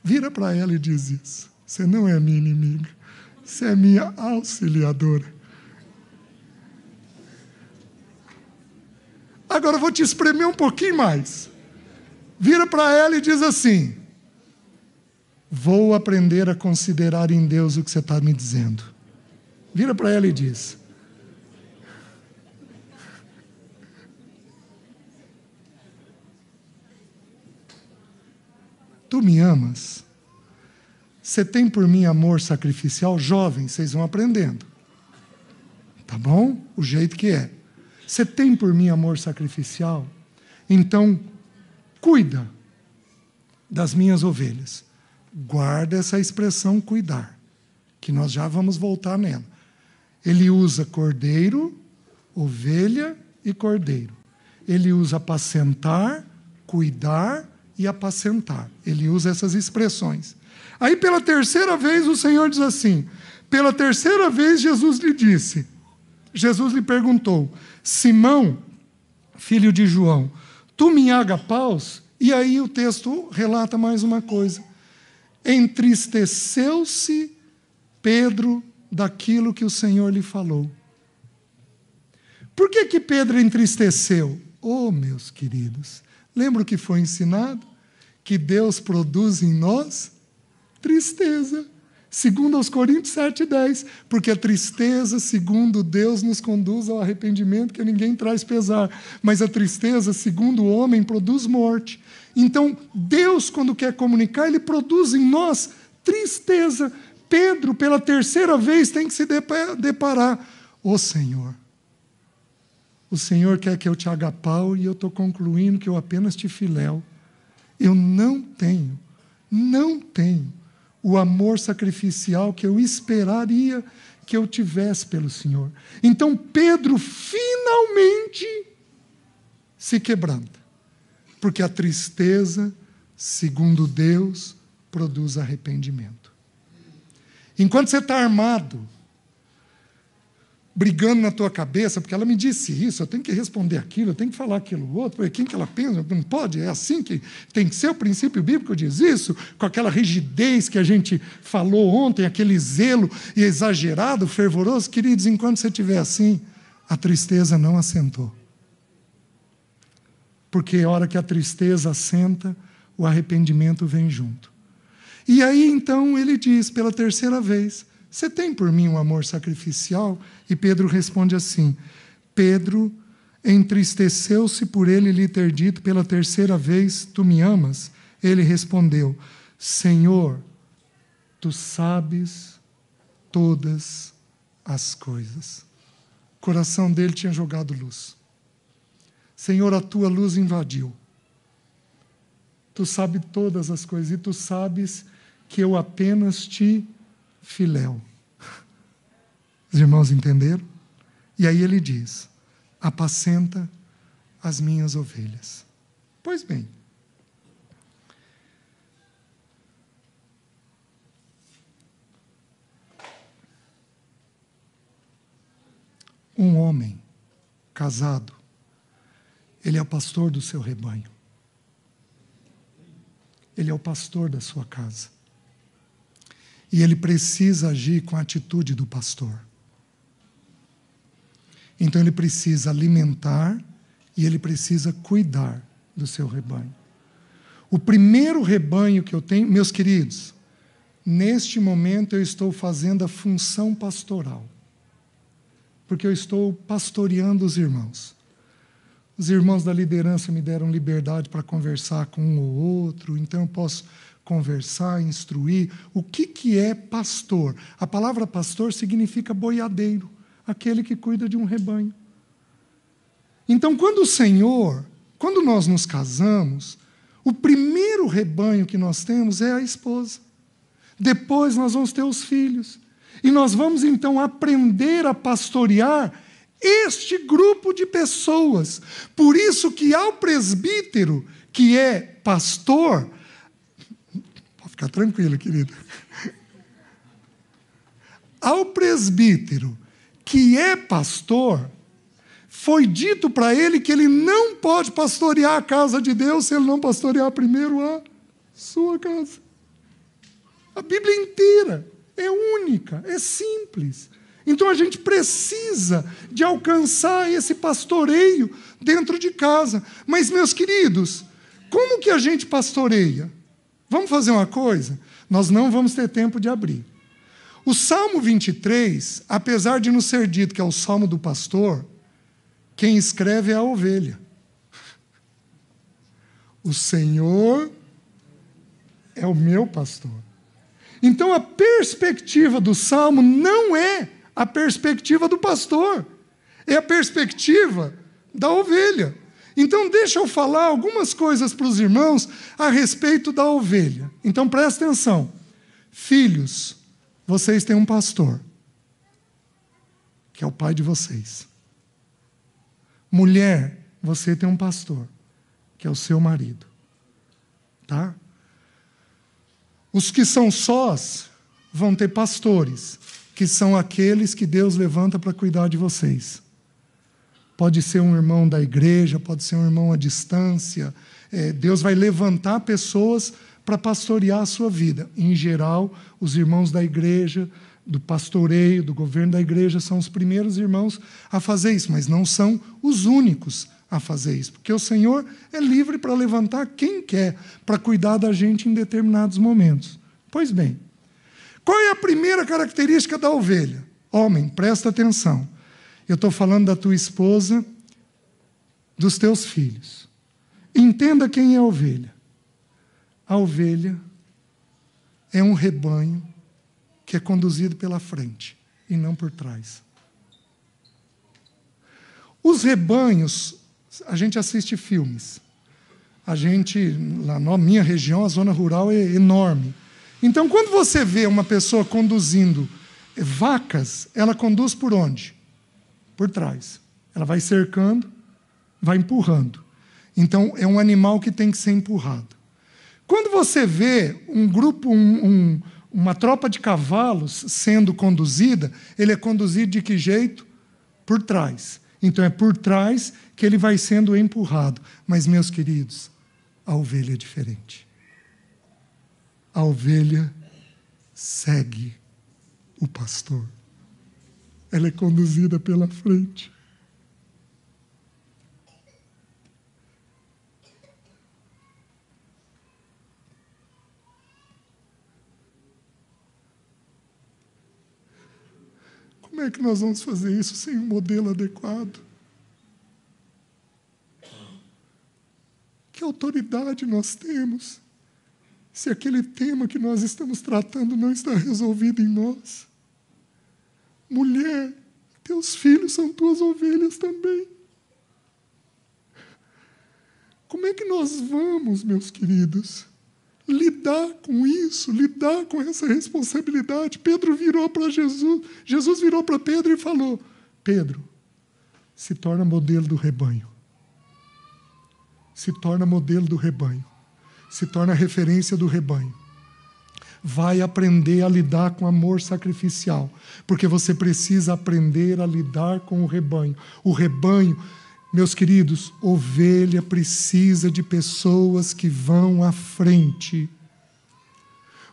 Vira para ela e diz isso. Você não é minha inimiga. Você é minha auxiliadora. Agora eu vou te espremer um pouquinho mais. Vira para ela e diz assim: Vou aprender a considerar em Deus o que você está me dizendo. Vira para ela e diz: Tu me amas? Você tem por mim amor sacrificial? Jovem, vocês vão aprendendo. Tá bom? O jeito que é. Você tem por mim amor sacrificial? Então, cuida das minhas ovelhas. Guarda essa expressão cuidar, que nós já vamos voltar nela. Ele usa cordeiro, ovelha e cordeiro. Ele usa apacentar, cuidar e apacentar. Ele usa essas expressões. Aí, pela terceira vez, o Senhor diz assim: pela terceira vez, Jesus lhe disse, Jesus lhe perguntou, Simão, filho de João, tu me agapaus? E aí o texto relata mais uma coisa. Entristeceu-se Pedro daquilo que o Senhor lhe falou. Por que, que Pedro entristeceu? Oh, meus queridos, lembra o que foi ensinado? Que Deus produz em nós tristeza. Segundo aos Coríntios 7,10, porque a tristeza, segundo Deus, nos conduz ao arrependimento que ninguém traz pesar, mas a tristeza, segundo o homem, produz morte. Então, Deus, quando quer comunicar, ele produz em nós tristeza. Pedro, pela terceira vez, tem que se deparar. Ô oh, Senhor, o Senhor quer que eu te agapau e eu estou concluindo que eu apenas te filéu. Eu não tenho, não tenho o amor sacrificial que eu esperaria que eu tivesse pelo Senhor. Então Pedro finalmente se quebranta, porque a tristeza, segundo Deus, produz arrependimento. Enquanto você está armado, brigando na tua cabeça, porque ela me disse isso, eu tenho que responder aquilo, eu tenho que falar aquilo outro, quem que ela pensa? Não pode, é assim que tem que ser, o princípio bíblico diz isso, com aquela rigidez que a gente falou ontem, aquele zelo exagerado, fervoroso, queridos, enquanto você estiver assim, a tristeza não assentou. Porque a hora que a tristeza assenta, o arrependimento vem junto. E aí então ele diz pela terceira vez: Você tem por mim um amor sacrificial? E Pedro responde assim: Pedro entristeceu-se por ele lhe ter dito pela terceira vez: Tu me amas? Ele respondeu: Senhor, tu sabes todas as coisas. O coração dele tinha jogado luz. Senhor, a tua luz invadiu. Tu sabes todas as coisas e tu sabes que eu apenas te filéu. Os irmãos entenderam? E aí ele diz: apacenta as minhas ovelhas. Pois bem, um homem casado, ele é o pastor do seu rebanho. Ele é o pastor da sua casa. E ele precisa agir com a atitude do pastor. Então ele precisa alimentar e ele precisa cuidar do seu rebanho. O primeiro rebanho que eu tenho, meus queridos, neste momento eu estou fazendo a função pastoral. Porque eu estou pastoreando os irmãos. Os irmãos da liderança me deram liberdade para conversar com um ou outro, então eu posso conversar, instruir. O que, que é pastor? A palavra pastor significa boiadeiro aquele que cuida de um rebanho. Então, quando o Senhor, quando nós nos casamos, O primeiro rebanho que nós temos é a esposa. Depois nós vamos ter os filhos. E nós vamos então aprender a pastorear este grupo de pessoas. Por isso que ao presbítero, que é pastor, pode ficar tranquilo, querido. Ao presbítero, que é pastor, foi dito para ele que ele não pode pastorear a casa de Deus se ele não pastorear primeiro a sua casa. A Bíblia inteira é única, é simples. Então a gente precisa de alcançar esse pastoreio dentro de casa. Mas, meus queridos, como que a gente pastoreia? Vamos fazer uma coisa? Nós não vamos ter tempo de abrir. O Salmo 23, apesar de nos ser dito que é o salmo do pastor, quem escreve é a ovelha. O Senhor é o meu pastor. Então a perspectiva do salmo não é a perspectiva do pastor, é a perspectiva da ovelha. Então, deixa eu falar algumas coisas para os irmãos a respeito da ovelha. Então, presta atenção. Filhos, vocês têm um pastor, que é o pai de vocês. Mulher, você tem um pastor, que é o seu marido. Tá? Os que são sós vão ter pastores, que são aqueles que Deus levanta para cuidar de vocês. Pode ser um irmão da igreja, pode ser um irmão à distância. É, Deus vai levantar pessoas para pastorear a sua vida. Em geral, os irmãos da igreja, do pastoreio, do governo da igreja, são os primeiros irmãos a fazer isso, mas não são os únicos a fazer isso, porque o Senhor é livre para levantar quem quer para cuidar da gente em determinados momentos. Pois bem, qual é a primeira característica da ovelha? Homem, presta atenção. Eu estou falando da tua esposa, dos teus filhos. Entenda quem é a ovelha. A ovelha é um rebanho que é conduzido pela frente e não por trás. Os rebanhos, a gente assiste filmes. A gente, lá na minha região, a zona rural é enorme. Então, quando você vê uma pessoa conduzindo vacas, ela conduz por onde? Por trás. Ela vai cercando, vai empurrando. Então, é um animal que tem que ser empurrado. Quando você vê um grupo, um, um, uma tropa de cavalos sendo conduzida, ele é conduzido de que jeito? Por trás. Então, é por trás que ele vai sendo empurrado. Mas, meus queridos, a ovelha é diferente a ovelha segue o pastor. Ela é conduzida pela frente. Como é que nós vamos fazer isso sem um modelo adequado? Que autoridade nós temos? Se aquele tema que nós estamos tratando não está resolvido em nós. Mulher, teus filhos são tuas ovelhas também. Como é que nós vamos, meus queridos, lidar com isso, lidar com essa responsabilidade? Pedro virou para Jesus, Jesus virou para Pedro e falou: Pedro, se torna modelo do rebanho. Se torna modelo do rebanho se torna referência do rebanho. Vai aprender a lidar com amor sacrificial, porque você precisa aprender a lidar com o rebanho. O rebanho, meus queridos, ovelha precisa de pessoas que vão à frente.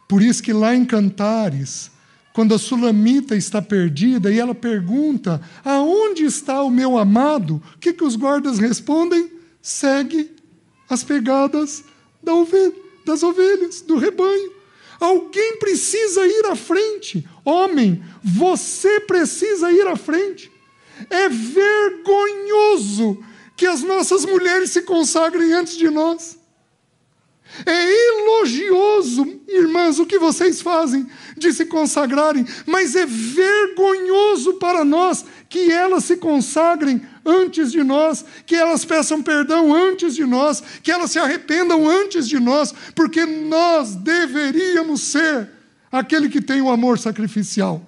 Por isso que lá em Cantares, quando a sulamita está perdida e ela pergunta: Aonde está o meu amado? O que, que os guardas respondem? Segue as pegadas da ovelha, das ovelhas, do rebanho. Alguém precisa ir à frente. Homem, você precisa ir à frente. É vergonhoso que as nossas mulheres se consagrem antes de nós. É elogioso, irmãs, o que vocês fazem de se consagrarem, mas é vergonhoso para nós que elas se consagrem antes de nós, que elas peçam perdão antes de nós, que elas se arrependam antes de nós, porque nós deveríamos ser aquele que tem o amor sacrificial.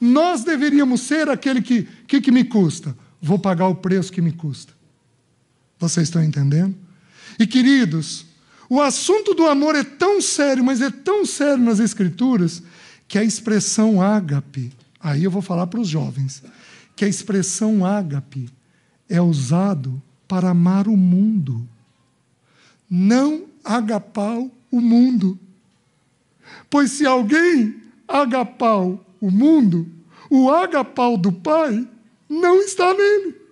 Nós deveríamos ser aquele que, que, que me custa? Vou pagar o preço que me custa. Vocês estão entendendo? E queridos, o assunto do amor é tão sério, mas é tão sério nas Escrituras, que a expressão ágape, aí eu vou falar para os jovens, que a expressão ágape é usado para amar o mundo, não agapar o mundo. Pois se alguém agapar o mundo, o agapau do Pai não está nele.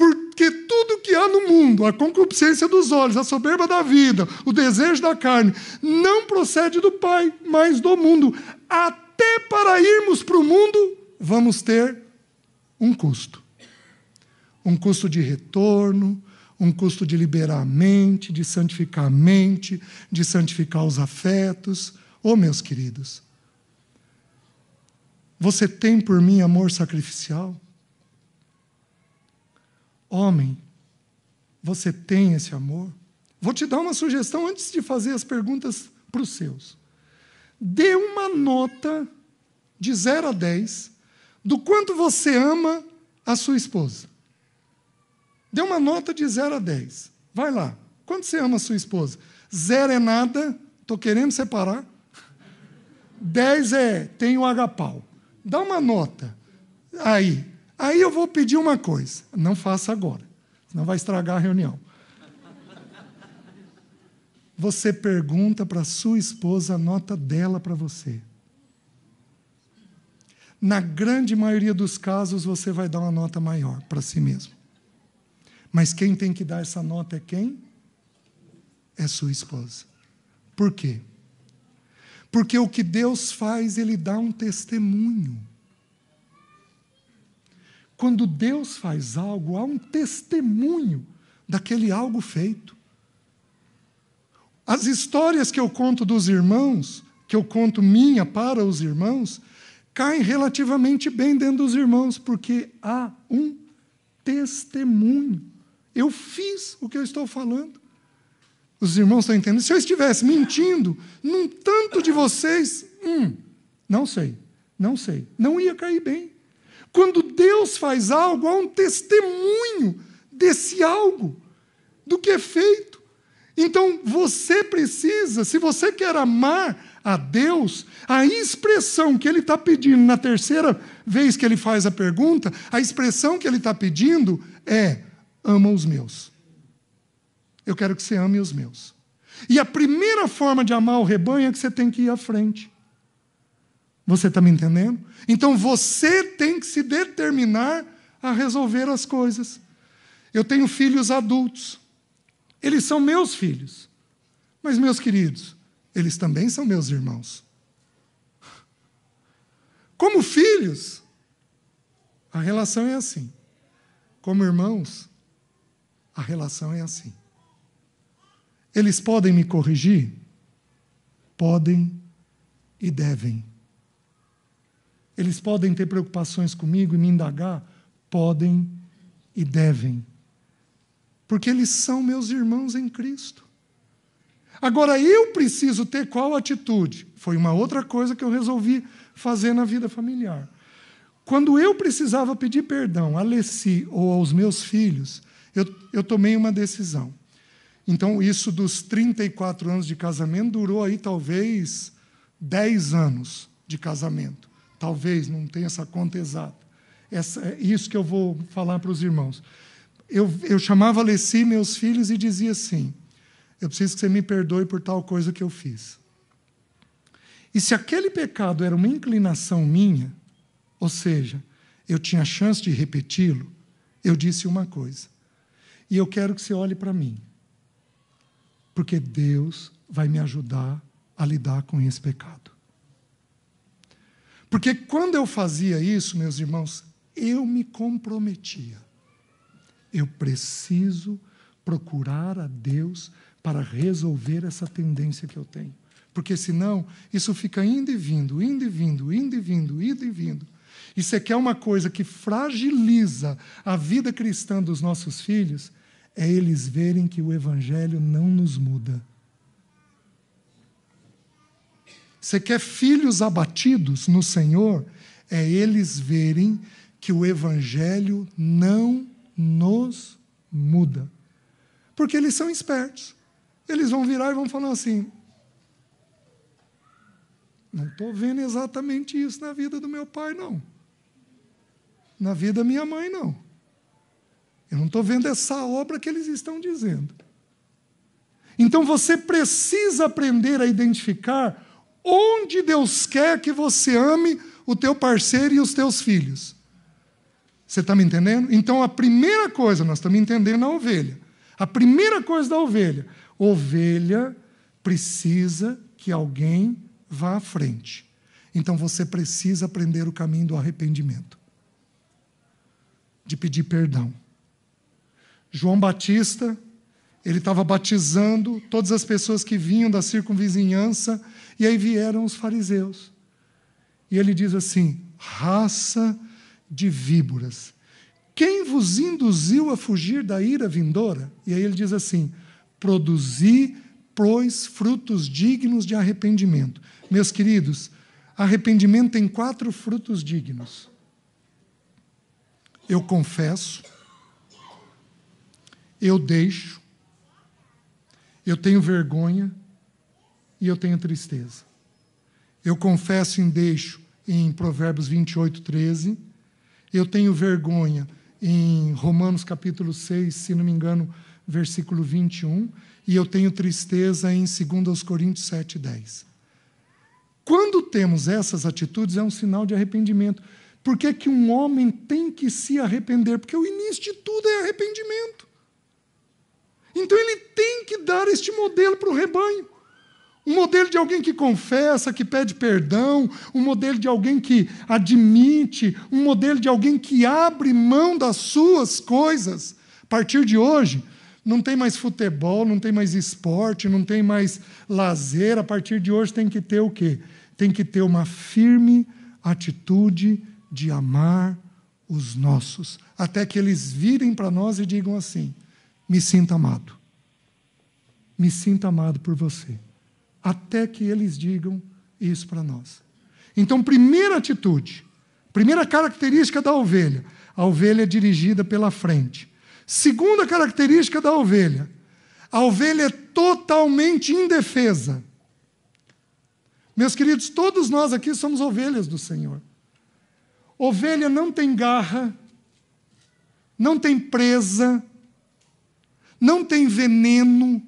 Porque tudo que há no mundo, a concupiscência dos olhos, a soberba da vida, o desejo da carne, não procede do Pai, mas do mundo. Até para irmos para o mundo, vamos ter um custo. Um custo de retorno, um custo de liberar a mente, de santificar a mente, de santificar os afetos. Oh, meus queridos, você tem por mim amor sacrificial? Homem, você tem esse amor? Vou te dar uma sugestão antes de fazer as perguntas para os seus. Dê uma nota de 0 a 10 do quanto você ama a sua esposa. Dê uma nota de 0 a 10. Vai lá. Quanto você ama a sua esposa? Zero é nada, estou querendo separar. 10 é tem o agapau. Dá uma nota. Aí, Aí eu vou pedir uma coisa, não faça agora, senão vai estragar a reunião. Você pergunta para sua esposa a nota dela para você. Na grande maioria dos casos, você vai dar uma nota maior para si mesmo. Mas quem tem que dar essa nota é quem? É sua esposa. Por quê? Porque o que Deus faz, Ele dá um testemunho. Quando Deus faz algo, há um testemunho daquele algo feito. As histórias que eu conto dos irmãos, que eu conto minha para os irmãos, caem relativamente bem dentro dos irmãos, porque há um testemunho. Eu fiz o que eu estou falando. Os irmãos estão entendendo? Se eu estivesse mentindo num tanto de vocês, hum, não sei, não sei, não ia cair bem. Quando Deus faz algo, há um testemunho desse algo, do que é feito. Então você precisa, se você quer amar a Deus, a expressão que ele está pedindo na terceira vez que ele faz a pergunta, a expressão que ele está pedindo é: ama os meus. Eu quero que você ame os meus. E a primeira forma de amar o rebanho é que você tem que ir à frente. Você está me entendendo? Então você tem que se determinar a resolver as coisas. Eu tenho filhos adultos. Eles são meus filhos. Mas, meus queridos, eles também são meus irmãos. Como filhos, a relação é assim. Como irmãos, a relação é assim. Eles podem me corrigir? Podem e devem. Eles podem ter preocupações comigo e me indagar? Podem e devem. Porque eles são meus irmãos em Cristo. Agora, eu preciso ter qual atitude? Foi uma outra coisa que eu resolvi fazer na vida familiar. Quando eu precisava pedir perdão a Leci ou aos meus filhos, eu, eu tomei uma decisão. Então, isso dos 34 anos de casamento durou aí talvez 10 anos de casamento. Talvez, não tenha essa conta exata. Essa, é isso que eu vou falar para os irmãos. Eu, eu chamava Leci, meus filhos, e dizia assim: Eu preciso que você me perdoe por tal coisa que eu fiz. E se aquele pecado era uma inclinação minha, ou seja, eu tinha chance de repeti-lo, eu disse uma coisa. E eu quero que você olhe para mim. Porque Deus vai me ajudar a lidar com esse pecado. Porque quando eu fazia isso, meus irmãos, eu me comprometia. Eu preciso procurar a Deus para resolver essa tendência que eu tenho. Porque senão isso fica indo e vindo, indo e vindo, indo e vindo, indo e vindo. E você quer uma coisa que fragiliza a vida cristã dos nossos filhos, é eles verem que o Evangelho não nos muda. Você quer filhos abatidos no Senhor? É eles verem que o Evangelho não nos muda. Porque eles são espertos. Eles vão virar e vão falar assim: não estou vendo exatamente isso na vida do meu pai, não. Na vida da minha mãe, não. Eu não estou vendo essa obra que eles estão dizendo. Então você precisa aprender a identificar onde Deus quer que você ame o teu parceiro e os teus filhos. Você está me entendendo? Então a primeira coisa, nós estamos entendendo a ovelha. A primeira coisa da ovelha, ovelha precisa que alguém vá à frente. Então você precisa aprender o caminho do arrependimento, de pedir perdão. João Batista, ele estava batizando todas as pessoas que vinham da circunvizinhança, e aí vieram os fariseus. E ele diz assim: raça de víboras, quem vos induziu a fugir da ira vindoura? E aí ele diz assim: produzi, pois, frutos dignos de arrependimento. Meus queridos, arrependimento tem quatro frutos dignos. Eu confesso, eu deixo, eu tenho vergonha e eu tenho tristeza. Eu confesso e deixo em Provérbios 28, 13. Eu tenho vergonha em Romanos capítulo 6, se não me engano, versículo 21. E eu tenho tristeza em 2 Coríntios 7, 10. Quando temos essas atitudes, é um sinal de arrependimento. Por que, que um homem tem que se arrepender? Porque o início de tudo é arrependimento. Então ele tem que dar este modelo para o rebanho. Um modelo de alguém que confessa, que pede perdão, um modelo de alguém que admite, um modelo de alguém que abre mão das suas coisas. A partir de hoje, não tem mais futebol, não tem mais esporte, não tem mais lazer. A partir de hoje tem que ter o quê? Tem que ter uma firme atitude de amar os nossos, até que eles virem para nós e digam assim: me sinta amado. Me sinta amado por você. Até que eles digam isso para nós. Então, primeira atitude, primeira característica da ovelha: a ovelha é dirigida pela frente. Segunda característica da ovelha: a ovelha é totalmente indefesa. Meus queridos, todos nós aqui somos ovelhas do Senhor. Ovelha não tem garra, não tem presa, não tem veneno.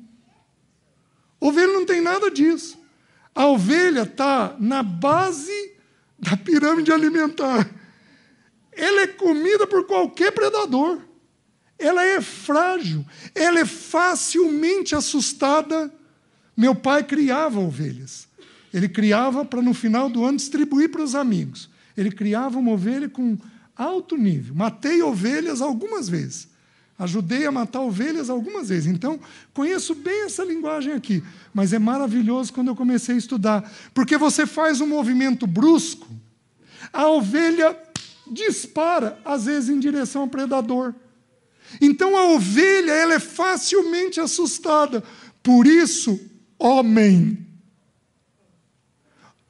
Ovelha não tem nada disso. A ovelha está na base da pirâmide alimentar. Ela é comida por qualquer predador. Ela é frágil, ela é facilmente assustada. Meu pai criava ovelhas. Ele criava para no final do ano distribuir para os amigos. Ele criava uma ovelha com alto nível. Matei ovelhas algumas vezes. Ajudei a matar ovelhas algumas vezes. Então, conheço bem essa linguagem aqui. Mas é maravilhoso quando eu comecei a estudar. Porque você faz um movimento brusco, a ovelha dispara, às vezes em direção ao predador. Então a ovelha ela é facilmente assustada. Por isso, homem,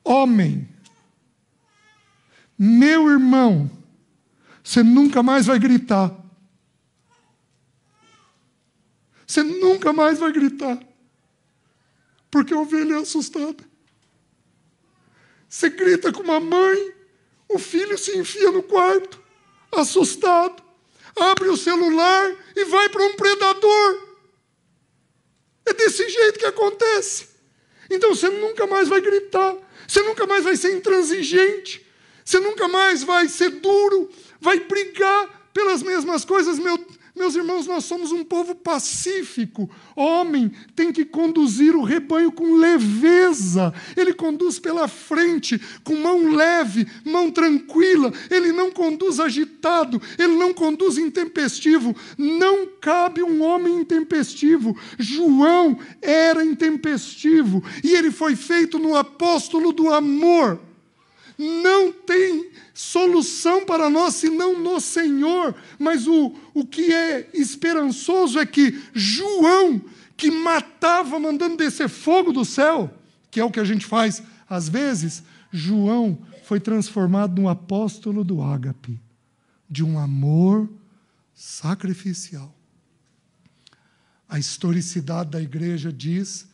homem, meu irmão, você nunca mais vai gritar. Você nunca mais vai gritar. Porque a ovelha é assustada. Você grita com uma mãe, o filho se enfia no quarto, assustado, abre o celular e vai para um predador. É desse jeito que acontece. Então você nunca mais vai gritar, você nunca mais vai ser intransigente, você nunca mais vai ser duro, vai brigar pelas mesmas coisas. Meu, Meus irmãos, nós somos um povo pacífico. Homem tem que conduzir o rebanho com leveza. Ele conduz pela frente, com mão leve, mão tranquila. Ele não conduz agitado, ele não conduz intempestivo. Não cabe um homem intempestivo. João era intempestivo e ele foi feito no apóstolo do amor. Não tem solução para nós senão no Senhor. Mas o, o que é esperançoso é que João, que matava mandando descer fogo do céu, que é o que a gente faz às vezes, João foi transformado num apóstolo do ágape, de um amor sacrificial. A historicidade da igreja diz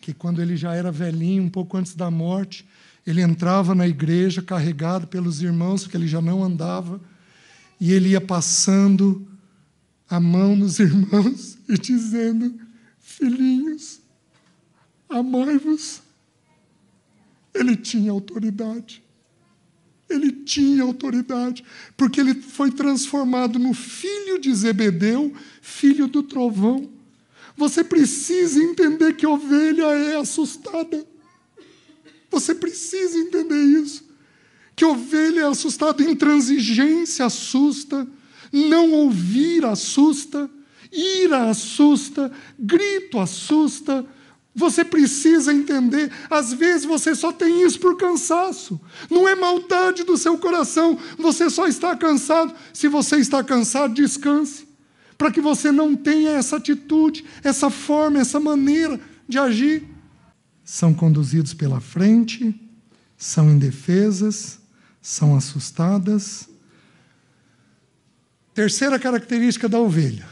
que quando ele já era velhinho, um pouco antes da morte, ele entrava na igreja carregado pelos irmãos, porque ele já não andava, e ele ia passando a mão nos irmãos e dizendo: Filhinhos, amai-vos. Ele tinha autoridade. Ele tinha autoridade, porque ele foi transformado no filho de Zebedeu, filho do trovão. Você precisa entender que ovelha é assustada. Você precisa entender isso. Que ovelha é assustada, intransigência assusta, não ouvir assusta, ira assusta, grito assusta. Você precisa entender, às vezes você só tem isso por cansaço. Não é maldade do seu coração, você só está cansado. Se você está cansado, descanse, para que você não tenha essa atitude, essa forma, essa maneira de agir são conduzidos pela frente, são indefesas, são assustadas. Terceira característica da ovelha: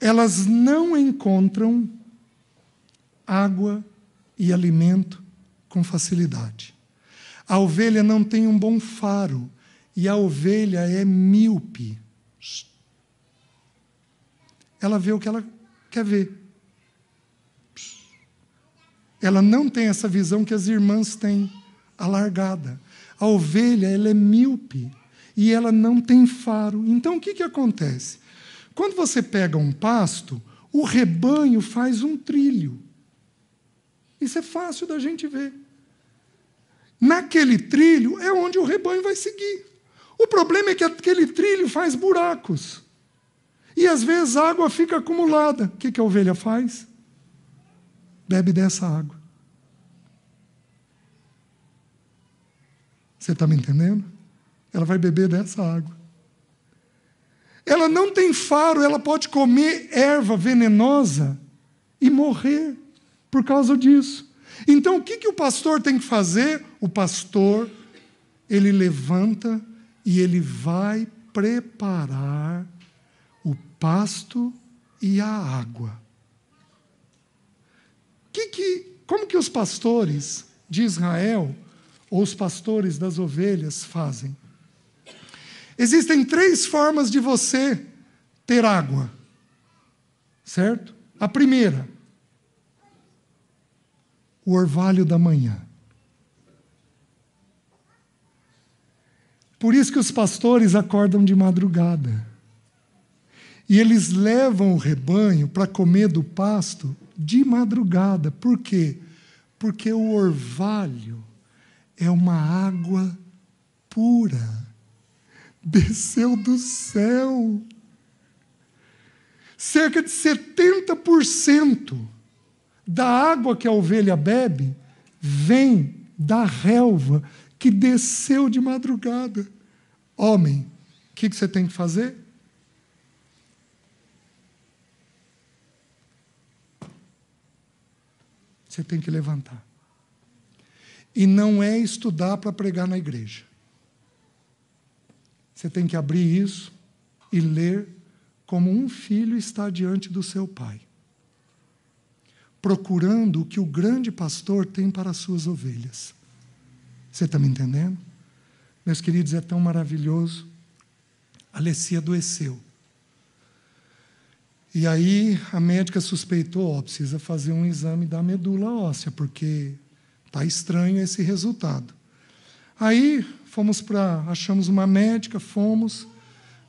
elas não encontram água e alimento com facilidade. A ovelha não tem um bom faro e a ovelha é míope. Ela vê o que ela quer ver. Ela não tem essa visão que as irmãs têm, alargada. A ovelha, ela é míope e ela não tem faro. Então, o que, que acontece? Quando você pega um pasto, o rebanho faz um trilho. Isso é fácil da gente ver. Naquele trilho é onde o rebanho vai seguir. O problema é que aquele trilho faz buracos. E às vezes a água fica acumulada. O que, que a ovelha faz? Bebe dessa água. Você está me entendendo? Ela vai beber dessa água. Ela não tem faro, ela pode comer erva venenosa e morrer por causa disso. Então, o que, que o pastor tem que fazer? O pastor, ele levanta e ele vai preparar o pasto e a água. Que que, como que os pastores de Israel, ou os pastores das ovelhas, fazem? Existem três formas de você ter água, certo? A primeira, o orvalho da manhã. Por isso que os pastores acordam de madrugada. E eles levam o rebanho para comer do pasto de madrugada. Por quê? Porque o orvalho é uma água pura. Desceu do céu. Cerca de 70% da água que a ovelha bebe vem da relva que desceu de madrugada. Homem, o que, que você tem que fazer? Você tem que levantar. E não é estudar para pregar na igreja. Você tem que abrir isso e ler como um filho está diante do seu pai, procurando o que o grande pastor tem para as suas ovelhas. Você está me entendendo? Meus queridos, é tão maravilhoso. Alessia adoeceu. E aí a médica suspeitou, ó, precisa fazer um exame da medula óssea, porque tá estranho esse resultado. Aí fomos para, achamos uma médica, fomos,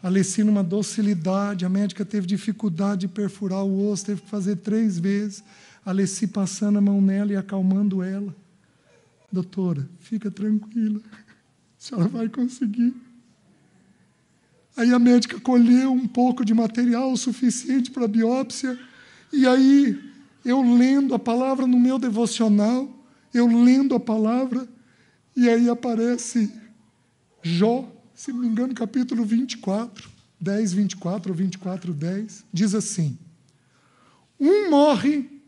A Alessi numa docilidade, a médica teve dificuldade de perfurar o osso, teve que fazer três vezes. A Alessi passando a mão nela e acalmando ela. Doutora, fica tranquila, a senhora vai conseguir. Aí a médica colheu um pouco de material suficiente para a biópsia, e aí eu lendo a palavra no meu devocional, eu lendo a palavra, e aí aparece Jó, se não me engano, capítulo 24, 10, 24 ou 24, 10, diz assim: Um morre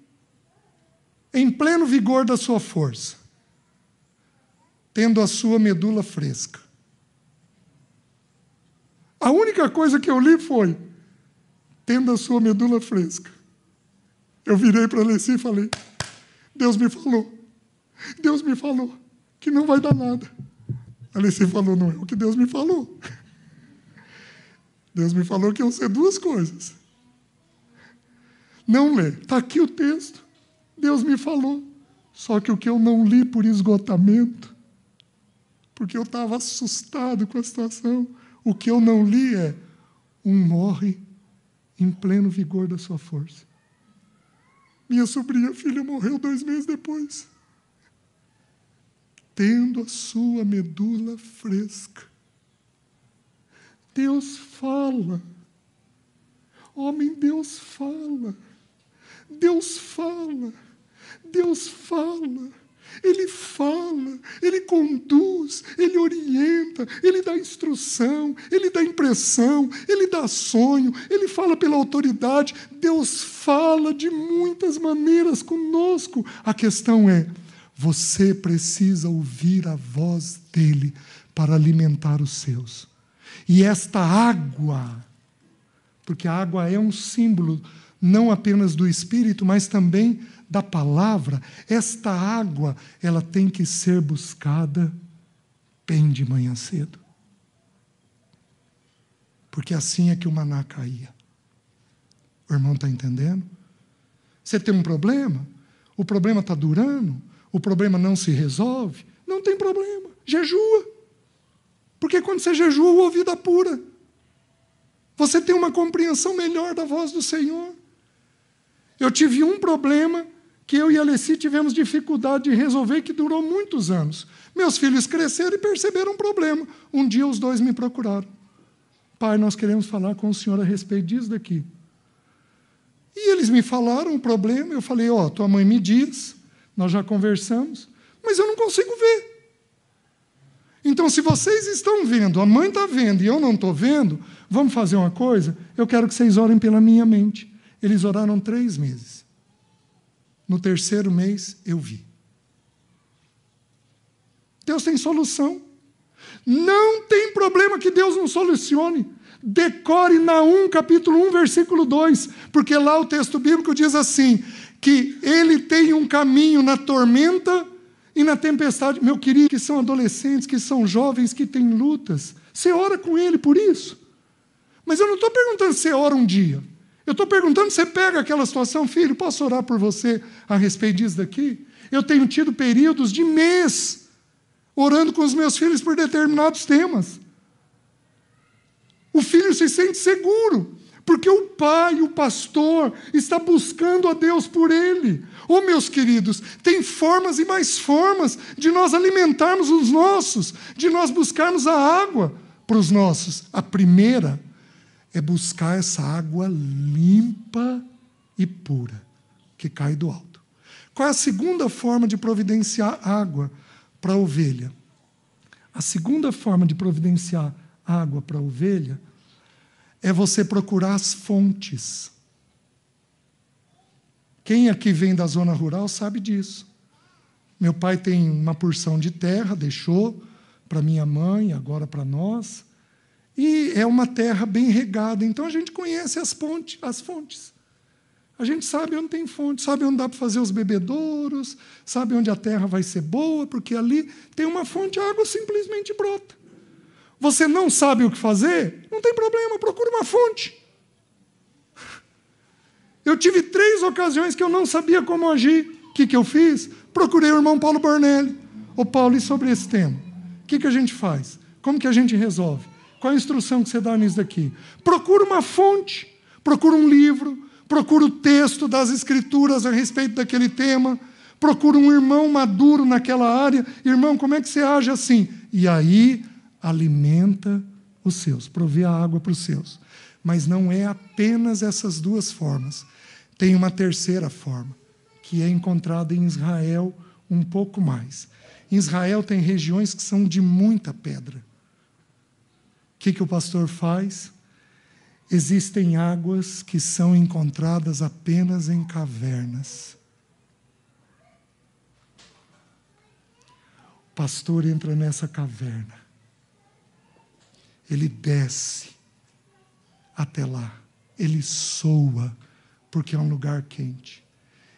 em pleno vigor da sua força, tendo a sua medula fresca. A única coisa que eu li foi: tendo a sua medula fresca. Eu virei para Alessi e falei: Deus me falou, Deus me falou que não vai dar nada. Alessi falou: não é o que Deus me falou. Deus me falou que iam ser duas coisas. Não lê, está aqui o texto. Deus me falou. Só que o que eu não li por esgotamento, porque eu estava assustado com a situação, o que eu não li é: um morre em pleno vigor da sua força. Minha sobrinha filha morreu dois meses depois, tendo a sua medula fresca. Deus fala. Homem, Deus fala. Deus fala. Deus fala. Ele fala, ele conduz, ele orienta, ele dá instrução, ele dá impressão, ele dá sonho, ele fala pela autoridade. Deus fala de muitas maneiras conosco. A questão é: você precisa ouvir a voz dele para alimentar os seus. E esta água, porque a água é um símbolo não apenas do espírito, mas também da palavra, esta água, ela tem que ser buscada bem de manhã cedo. Porque assim é que o maná caía. O irmão está entendendo? Você tem um problema, o problema está durando, o problema não se resolve, não tem problema, jejua. Porque quando você jejua, o ouvido apura. Você tem uma compreensão melhor da voz do Senhor. Eu tive um problema que eu e a Alessi tivemos dificuldade de resolver, que durou muitos anos. Meus filhos cresceram e perceberam um problema. Um dia os dois me procuraram. Pai, nós queremos falar com o senhor a respeito disso daqui. E eles me falaram o problema. Eu falei: Ó, oh, tua mãe me diz, nós já conversamos, mas eu não consigo ver. Então, se vocês estão vendo, a mãe está vendo e eu não estou vendo, vamos fazer uma coisa? Eu quero que vocês orem pela minha mente. Eles oraram três meses. No terceiro mês, eu vi. Deus tem solução. Não tem problema que Deus não solucione. Decore Naum, capítulo 1, versículo 2, porque lá o texto bíblico diz assim: que ele tem um caminho na tormenta e na tempestade. Meu querido, que são adolescentes, que são jovens, que têm lutas, você ora com ele por isso. Mas eu não estou perguntando se você ora um dia. Eu estou perguntando, você pega aquela situação, filho, posso orar por você a respeito disso daqui? Eu tenho tido períodos de mês orando com os meus filhos por determinados temas. O filho se sente seguro, porque o pai, o pastor, está buscando a Deus por ele. Oh, meus queridos, tem formas e mais formas de nós alimentarmos os nossos, de nós buscarmos a água para os nossos. A primeira é buscar essa água limpa e pura que cai do alto. Qual é a segunda forma de providenciar água para a ovelha? A segunda forma de providenciar água para a ovelha é você procurar as fontes. Quem aqui vem da zona rural sabe disso. Meu pai tem uma porção de terra, deixou para minha mãe, agora para nós. E é uma terra bem regada, então a gente conhece as, pontes, as fontes. A gente sabe onde tem fonte, sabe onde dá para fazer os bebedouros, sabe onde a terra vai ser boa, porque ali tem uma fonte, a água simplesmente brota. Você não sabe o que fazer? Não tem problema, procura uma fonte. Eu tive três ocasiões que eu não sabia como agir. O que, que eu fiz? Procurei o irmão Paulo Bornelli. Ô Paulo, e sobre esse tema? O que, que a gente faz? Como que a gente resolve? Qual a instrução que você dá nisso daqui? Procura uma fonte, procura um livro, procura o texto das Escrituras a respeito daquele tema, procura um irmão maduro naquela área. Irmão, como é que você age assim? E aí alimenta os seus, provê a água para os seus. Mas não é apenas essas duas formas. Tem uma terceira forma, que é encontrada em Israel um pouco mais. Em Israel tem regiões que são de muita pedra. Que, que o pastor faz? Existem águas que são encontradas apenas em cavernas. O pastor entra nessa caverna. Ele desce até lá. Ele soa, porque é um lugar quente.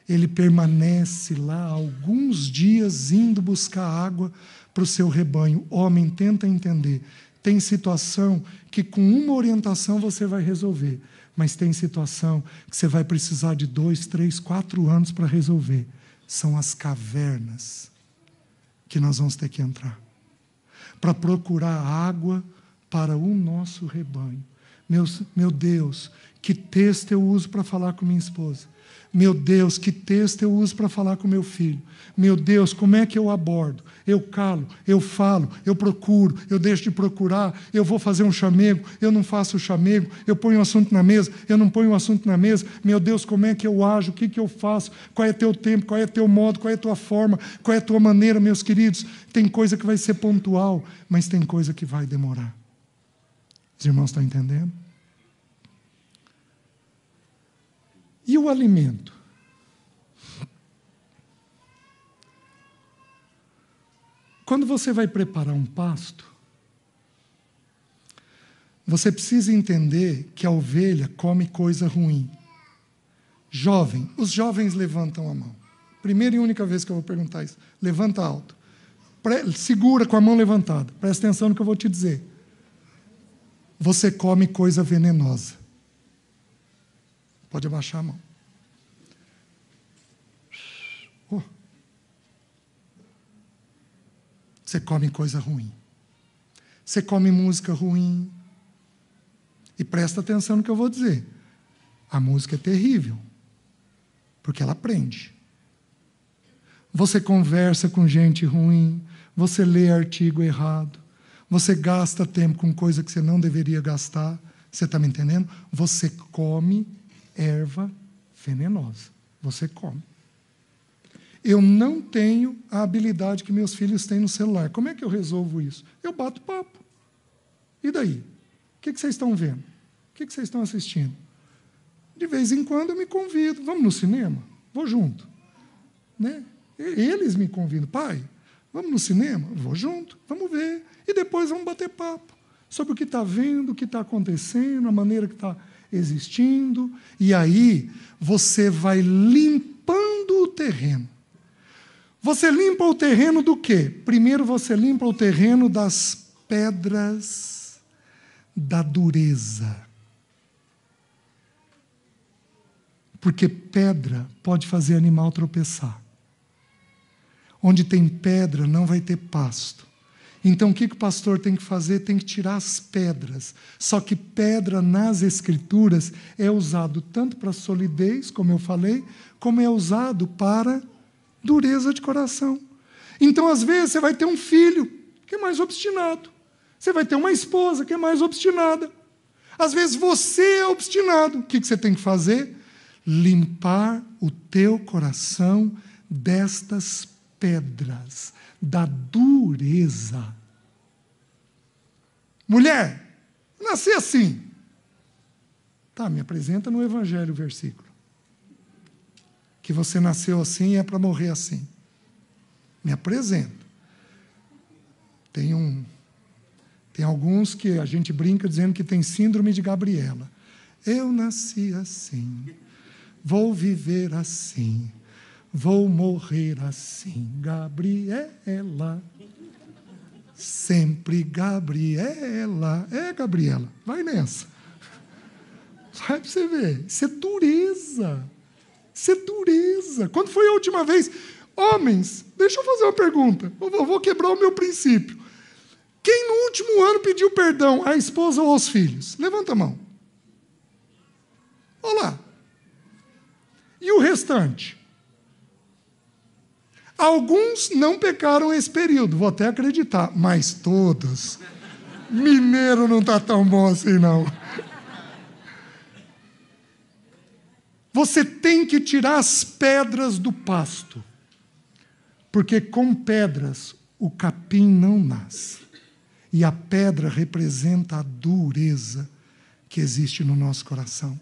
Ele permanece lá alguns dias indo buscar água para o seu rebanho. Homem, tenta entender. Tem situação que com uma orientação você vai resolver, mas tem situação que você vai precisar de dois, três, quatro anos para resolver. São as cavernas que nós vamos ter que entrar para procurar água para o nosso rebanho. Meu, Deus, que texto eu uso para falar com minha esposa? Meu Deus, que texto eu uso para falar com meu filho? Meu Deus, como é que eu abordo? Eu calo, eu falo, eu procuro, eu deixo de procurar, eu vou fazer um chamego, eu não faço o chamego, eu ponho o um assunto na mesa, eu não ponho o um assunto na mesa. Meu Deus, como é que eu ajo? O que, que eu faço? Qual é teu tempo? Qual é teu modo? Qual é tua forma? Qual é tua maneira, meus queridos? Tem coisa que vai ser pontual, mas tem coisa que vai demorar. Os irmãos estão entendendo? E o alimento? Quando você vai preparar um pasto, você precisa entender que a ovelha come coisa ruim. Jovem, os jovens levantam a mão. Primeira e única vez que eu vou perguntar isso. Levanta alto. segura com a mão levantada. Presta atenção no que eu vou te dizer. Você come coisa venenosa. Pode abaixar a mão. Oh. Você come coisa ruim. Você come música ruim. E presta atenção no que eu vou dizer. A música é terrível. Porque ela prende. Você conversa com gente ruim. Você lê artigo errado. Você gasta tempo com coisa que você não deveria gastar. Você está me entendendo? Você come erva venenosa. Você come. Eu não tenho a habilidade que meus filhos têm no celular. Como é que eu resolvo isso? Eu bato papo. E daí? O que, vocês estão vendo? O que, vocês estão assistindo? De vez em quando eu me convido. Vamos no cinema? Vou junto. Né? Eles me convidam. Pai, vamos no cinema? Vou junto. Vamos ver. E depois vamos bater papo sobre o que está vendo, o que está acontecendo, a maneira que está existindo, e aí você vai limpando o terreno. Você limpa o terreno do quê? Primeiro você limpa o terreno das pedras da dureza. Porque pedra pode fazer animal tropeçar. Onde tem pedra não vai ter pasto. Então, o que, o pastor tem que fazer? Tem que tirar as pedras. Só que pedra nas Escrituras é usado tanto para solidez, como eu falei, como é usado para dureza de coração. Então, às vezes, você vai ter um filho que é mais obstinado. Você vai ter uma esposa que é mais obstinada. Às vezes você é obstinado. O que, que você tem que fazer? Limpar o teu coração destas pedras da dureza. Mulher, nasci assim. Tá, me apresenta no Evangelho o versículo. Que você nasceu assim e é para morrer assim. Me apresenta. Tem um. Tem alguns que a gente brinca dizendo que tem síndrome de Gabriela. Eu nasci assim, vou viver assim, Vou morrer assim, Gabriela. Sempre Gabriela. É, Gabriela, vai nessa. Vai para você ver. Isso é dureza. Isso é dureza. Quando foi a última vez? Homens, deixa eu fazer uma pergunta. Eu vou quebrar o meu princípio. Quem no último ano pediu perdão à esposa ou aos filhos? Levanta a mão. Olá. E o restante? Alguns não pecaram esse período, vou até acreditar, mas todos. Mineiro não está tão bom assim, não. Você tem que tirar as pedras do pasto, porque com pedras o capim não nasce. E a pedra representa a dureza que existe no nosso coração.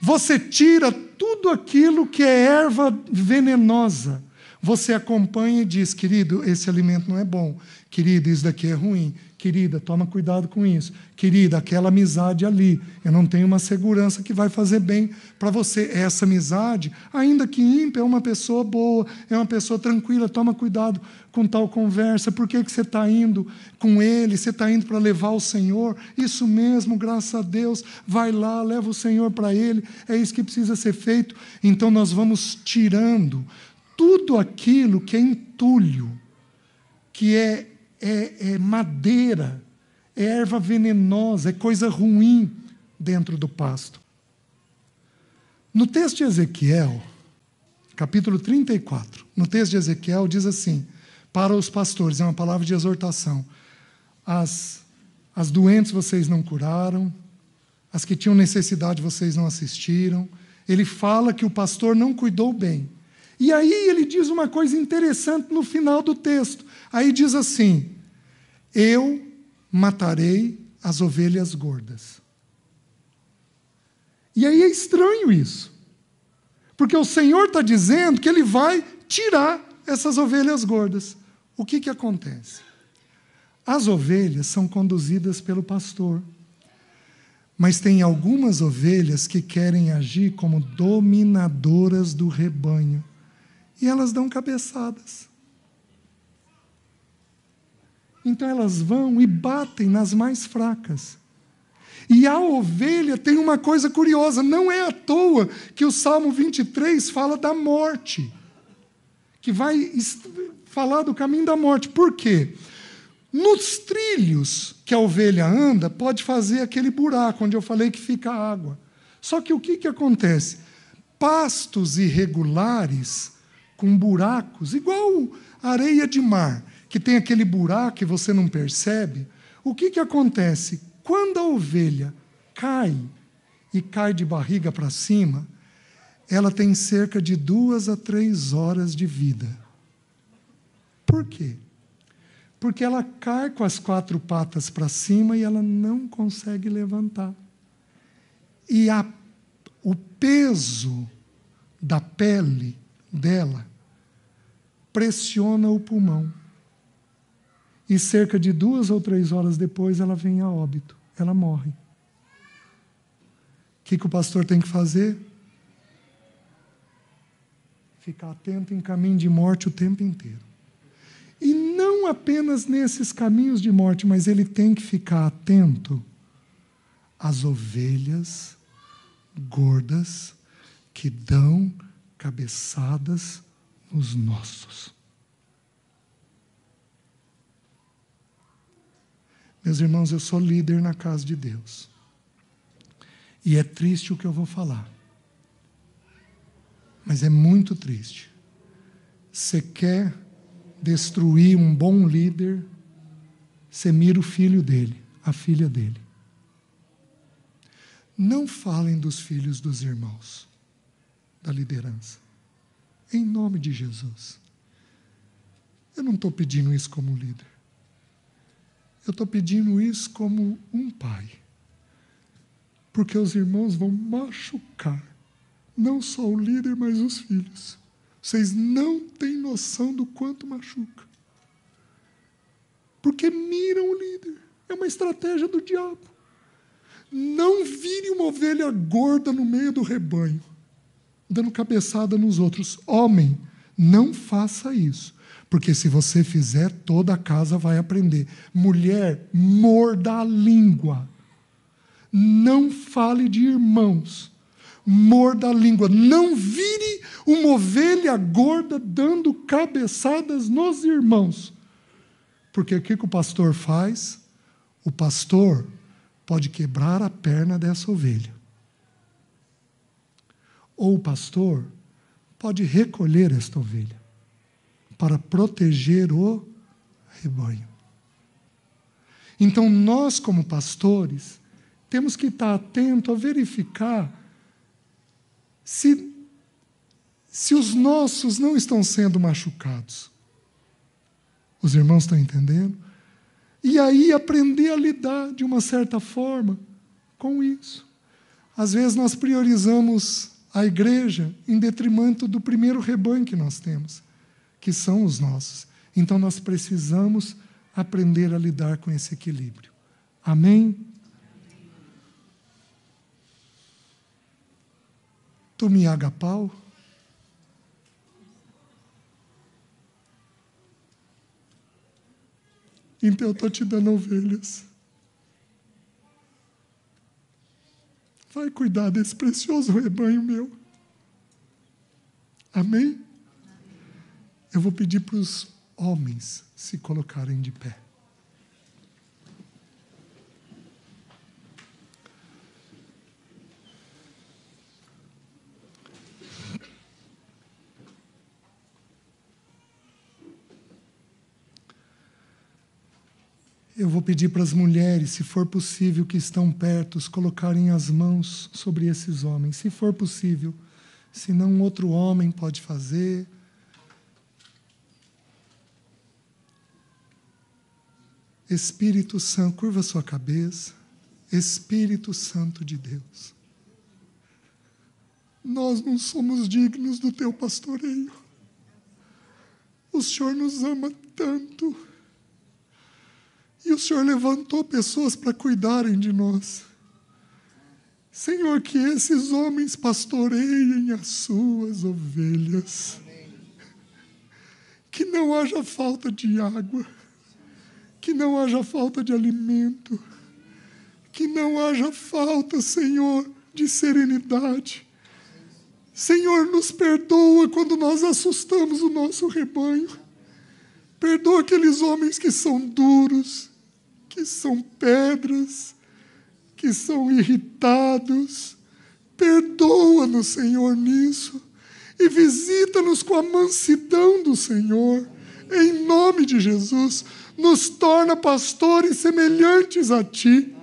Você tira tudo aquilo que é erva venenosa você acompanha e diz, querido, esse alimento não é bom. Querido, isso daqui é ruim. Querida, toma cuidado com isso. Querida, aquela amizade ali, eu não tenho uma segurança que vai fazer bem para você. Essa amizade, ainda que ímpia, é uma pessoa boa, é uma pessoa tranquila, toma cuidado com tal conversa. Por que, que você está indo com ele? Você está indo para levar o Senhor? Isso mesmo, graças a Deus. Vai lá, leva o Senhor para ele. É isso que precisa ser feito. Então nós vamos tirando tudo aquilo que é entulho, que é, é, é madeira, é erva venenosa, é coisa ruim dentro do pasto. No texto de Ezequiel, capítulo 34, no texto de Ezequiel diz assim: para os pastores, é uma palavra de exortação. As, as doentes vocês não curaram, as que tinham necessidade vocês não assistiram. Ele fala que o pastor não cuidou bem. E aí ele diz uma coisa interessante no final do texto. Aí diz assim: Eu matarei as ovelhas gordas. E aí é estranho isso. Porque o Senhor está dizendo que ele vai tirar essas ovelhas gordas. O que, que acontece? As ovelhas são conduzidas pelo pastor. Mas tem algumas ovelhas que querem agir como dominadoras do rebanho e elas dão cabeçadas. Então elas vão e batem nas mais fracas. E a ovelha tem uma coisa curiosa, não é à toa que o Salmo 23 fala da morte, que vai falar do caminho da morte. Por quê? Nos trilhos que a ovelha anda, pode fazer aquele buraco onde eu falei que fica a água. Só que o que, que acontece? Pastos irregulares com buracos, igual areia de mar, que tem aquele buraco que você não percebe. O que, que acontece? Quando a ovelha cai e cai de barriga para cima, ela tem cerca de duas a três horas de vida. Por quê? Porque ela cai com as quatro patas para cima e ela não consegue levantar. E a, o peso da pele dela pressiona o pulmão. E cerca de duas ou três horas depois ela vem a óbito, ela morre. O que, que o pastor tem que fazer? Ficar atento em caminho de morte o tempo inteiro. E não apenas nesses caminhos de morte, mas ele tem que ficar atento às ovelhas gordas que dão cabeçadas nos nossos. Meus irmãos, eu sou líder na casa de Deus. E é triste o que eu vou falar. Mas é muito triste. Você quer destruir um bom líder, você mira o filho dele, a filha dele. Não falem dos filhos dos irmãos, da liderança. Em nome de Jesus. Eu não estou pedindo isso como líder. Eu estou pedindo isso como um pai. Porque os irmãos vão machucar não só o líder, mas os filhos. Vocês não têm noção do quanto machuca. Porque miram o líder. É uma estratégia do diabo. Não vire uma ovelha gorda no meio do rebanho dando cabeçada nos outros. Homem, não faça isso. Porque se você fizer, toda a casa vai aprender. Mulher, morda a língua. Não fale de irmãos. Morda a língua. Não vire uma ovelha gorda dando cabeçadas nos irmãos. Porque o que, o pastor faz? O pastor pode quebrar a perna dessa ovelha. Ou o pastor pode recolher esta ovelha para proteger o rebanho. Então, nós, como pastores, temos que estar atento a verificar se, se os nossos não estão sendo machucados. Os irmãos estão entendendo? E aí aprender a lidar de uma certa forma com isso. Às vezes nós priorizamos a igreja em detrimento do primeiro rebanho que nós temos, que são os nossos. Então nós precisamos aprender a lidar com esse equilíbrio. Amém? Tu me agapau? Então eu estou te dando ovelhas. Vai cuidar desse precioso rebanho meu. Amém? Eu vou pedir para os homens se colocarem de pé. Vou pedir para as mulheres, se for possível, que estão perto, colocarem as mãos sobre esses homens, se for possível. Se não, outro homem pode fazer. Espírito Santo, curva sua cabeça. Espírito Santo de Deus. Nós não somos dignos do teu pastoreio. O Senhor nos ama tanto. E o Senhor levantou pessoas para cuidarem de nós. Senhor, que esses homens pastoreiem as suas ovelhas. Que não haja falta de água. Que não haja falta de alimento. Que não haja falta, Senhor, de serenidade. Senhor, nos perdoa quando nós assustamos o nosso rebanho. Perdoa aqueles homens que são duros, que são pedras, que são irritados. Perdoa-nos, Senhor, nisso. E visita-nos com a mansidão do Senhor. Em nome de Jesus, nos torna pastores semelhantes a Ti.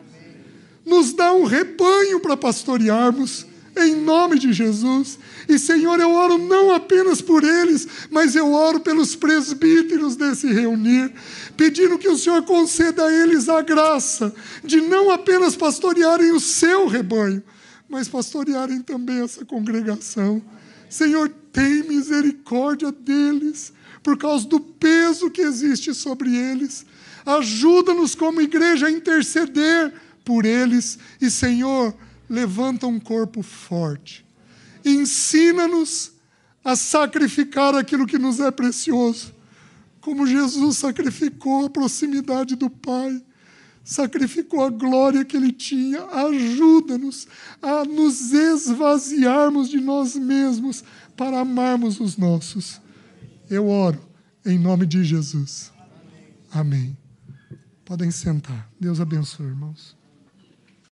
Nos dá um rebanho para pastorearmos em nome de Jesus. E, Senhor, eu oro não apenas por eles, mas eu oro pelos presbíteros desse reunir, pedindo que o Senhor conceda a eles a graça de não apenas pastorearem o seu rebanho, mas pastorearem também essa congregação. Senhor, tem misericórdia deles, por causa do peso que existe sobre eles. Ajuda-nos como igreja a interceder por eles e, Senhor, levanta um corpo forte. Ensina-nos a sacrificar aquilo que nos é precioso, como Jesus sacrificou a proximidade do Pai, sacrificou a glória que Ele tinha. Ajuda-nos a nos esvaziarmos de nós mesmos para amarmos os nossos. Eu oro em nome de Jesus. Amém. Podem sentar. Deus abençoe, irmãos.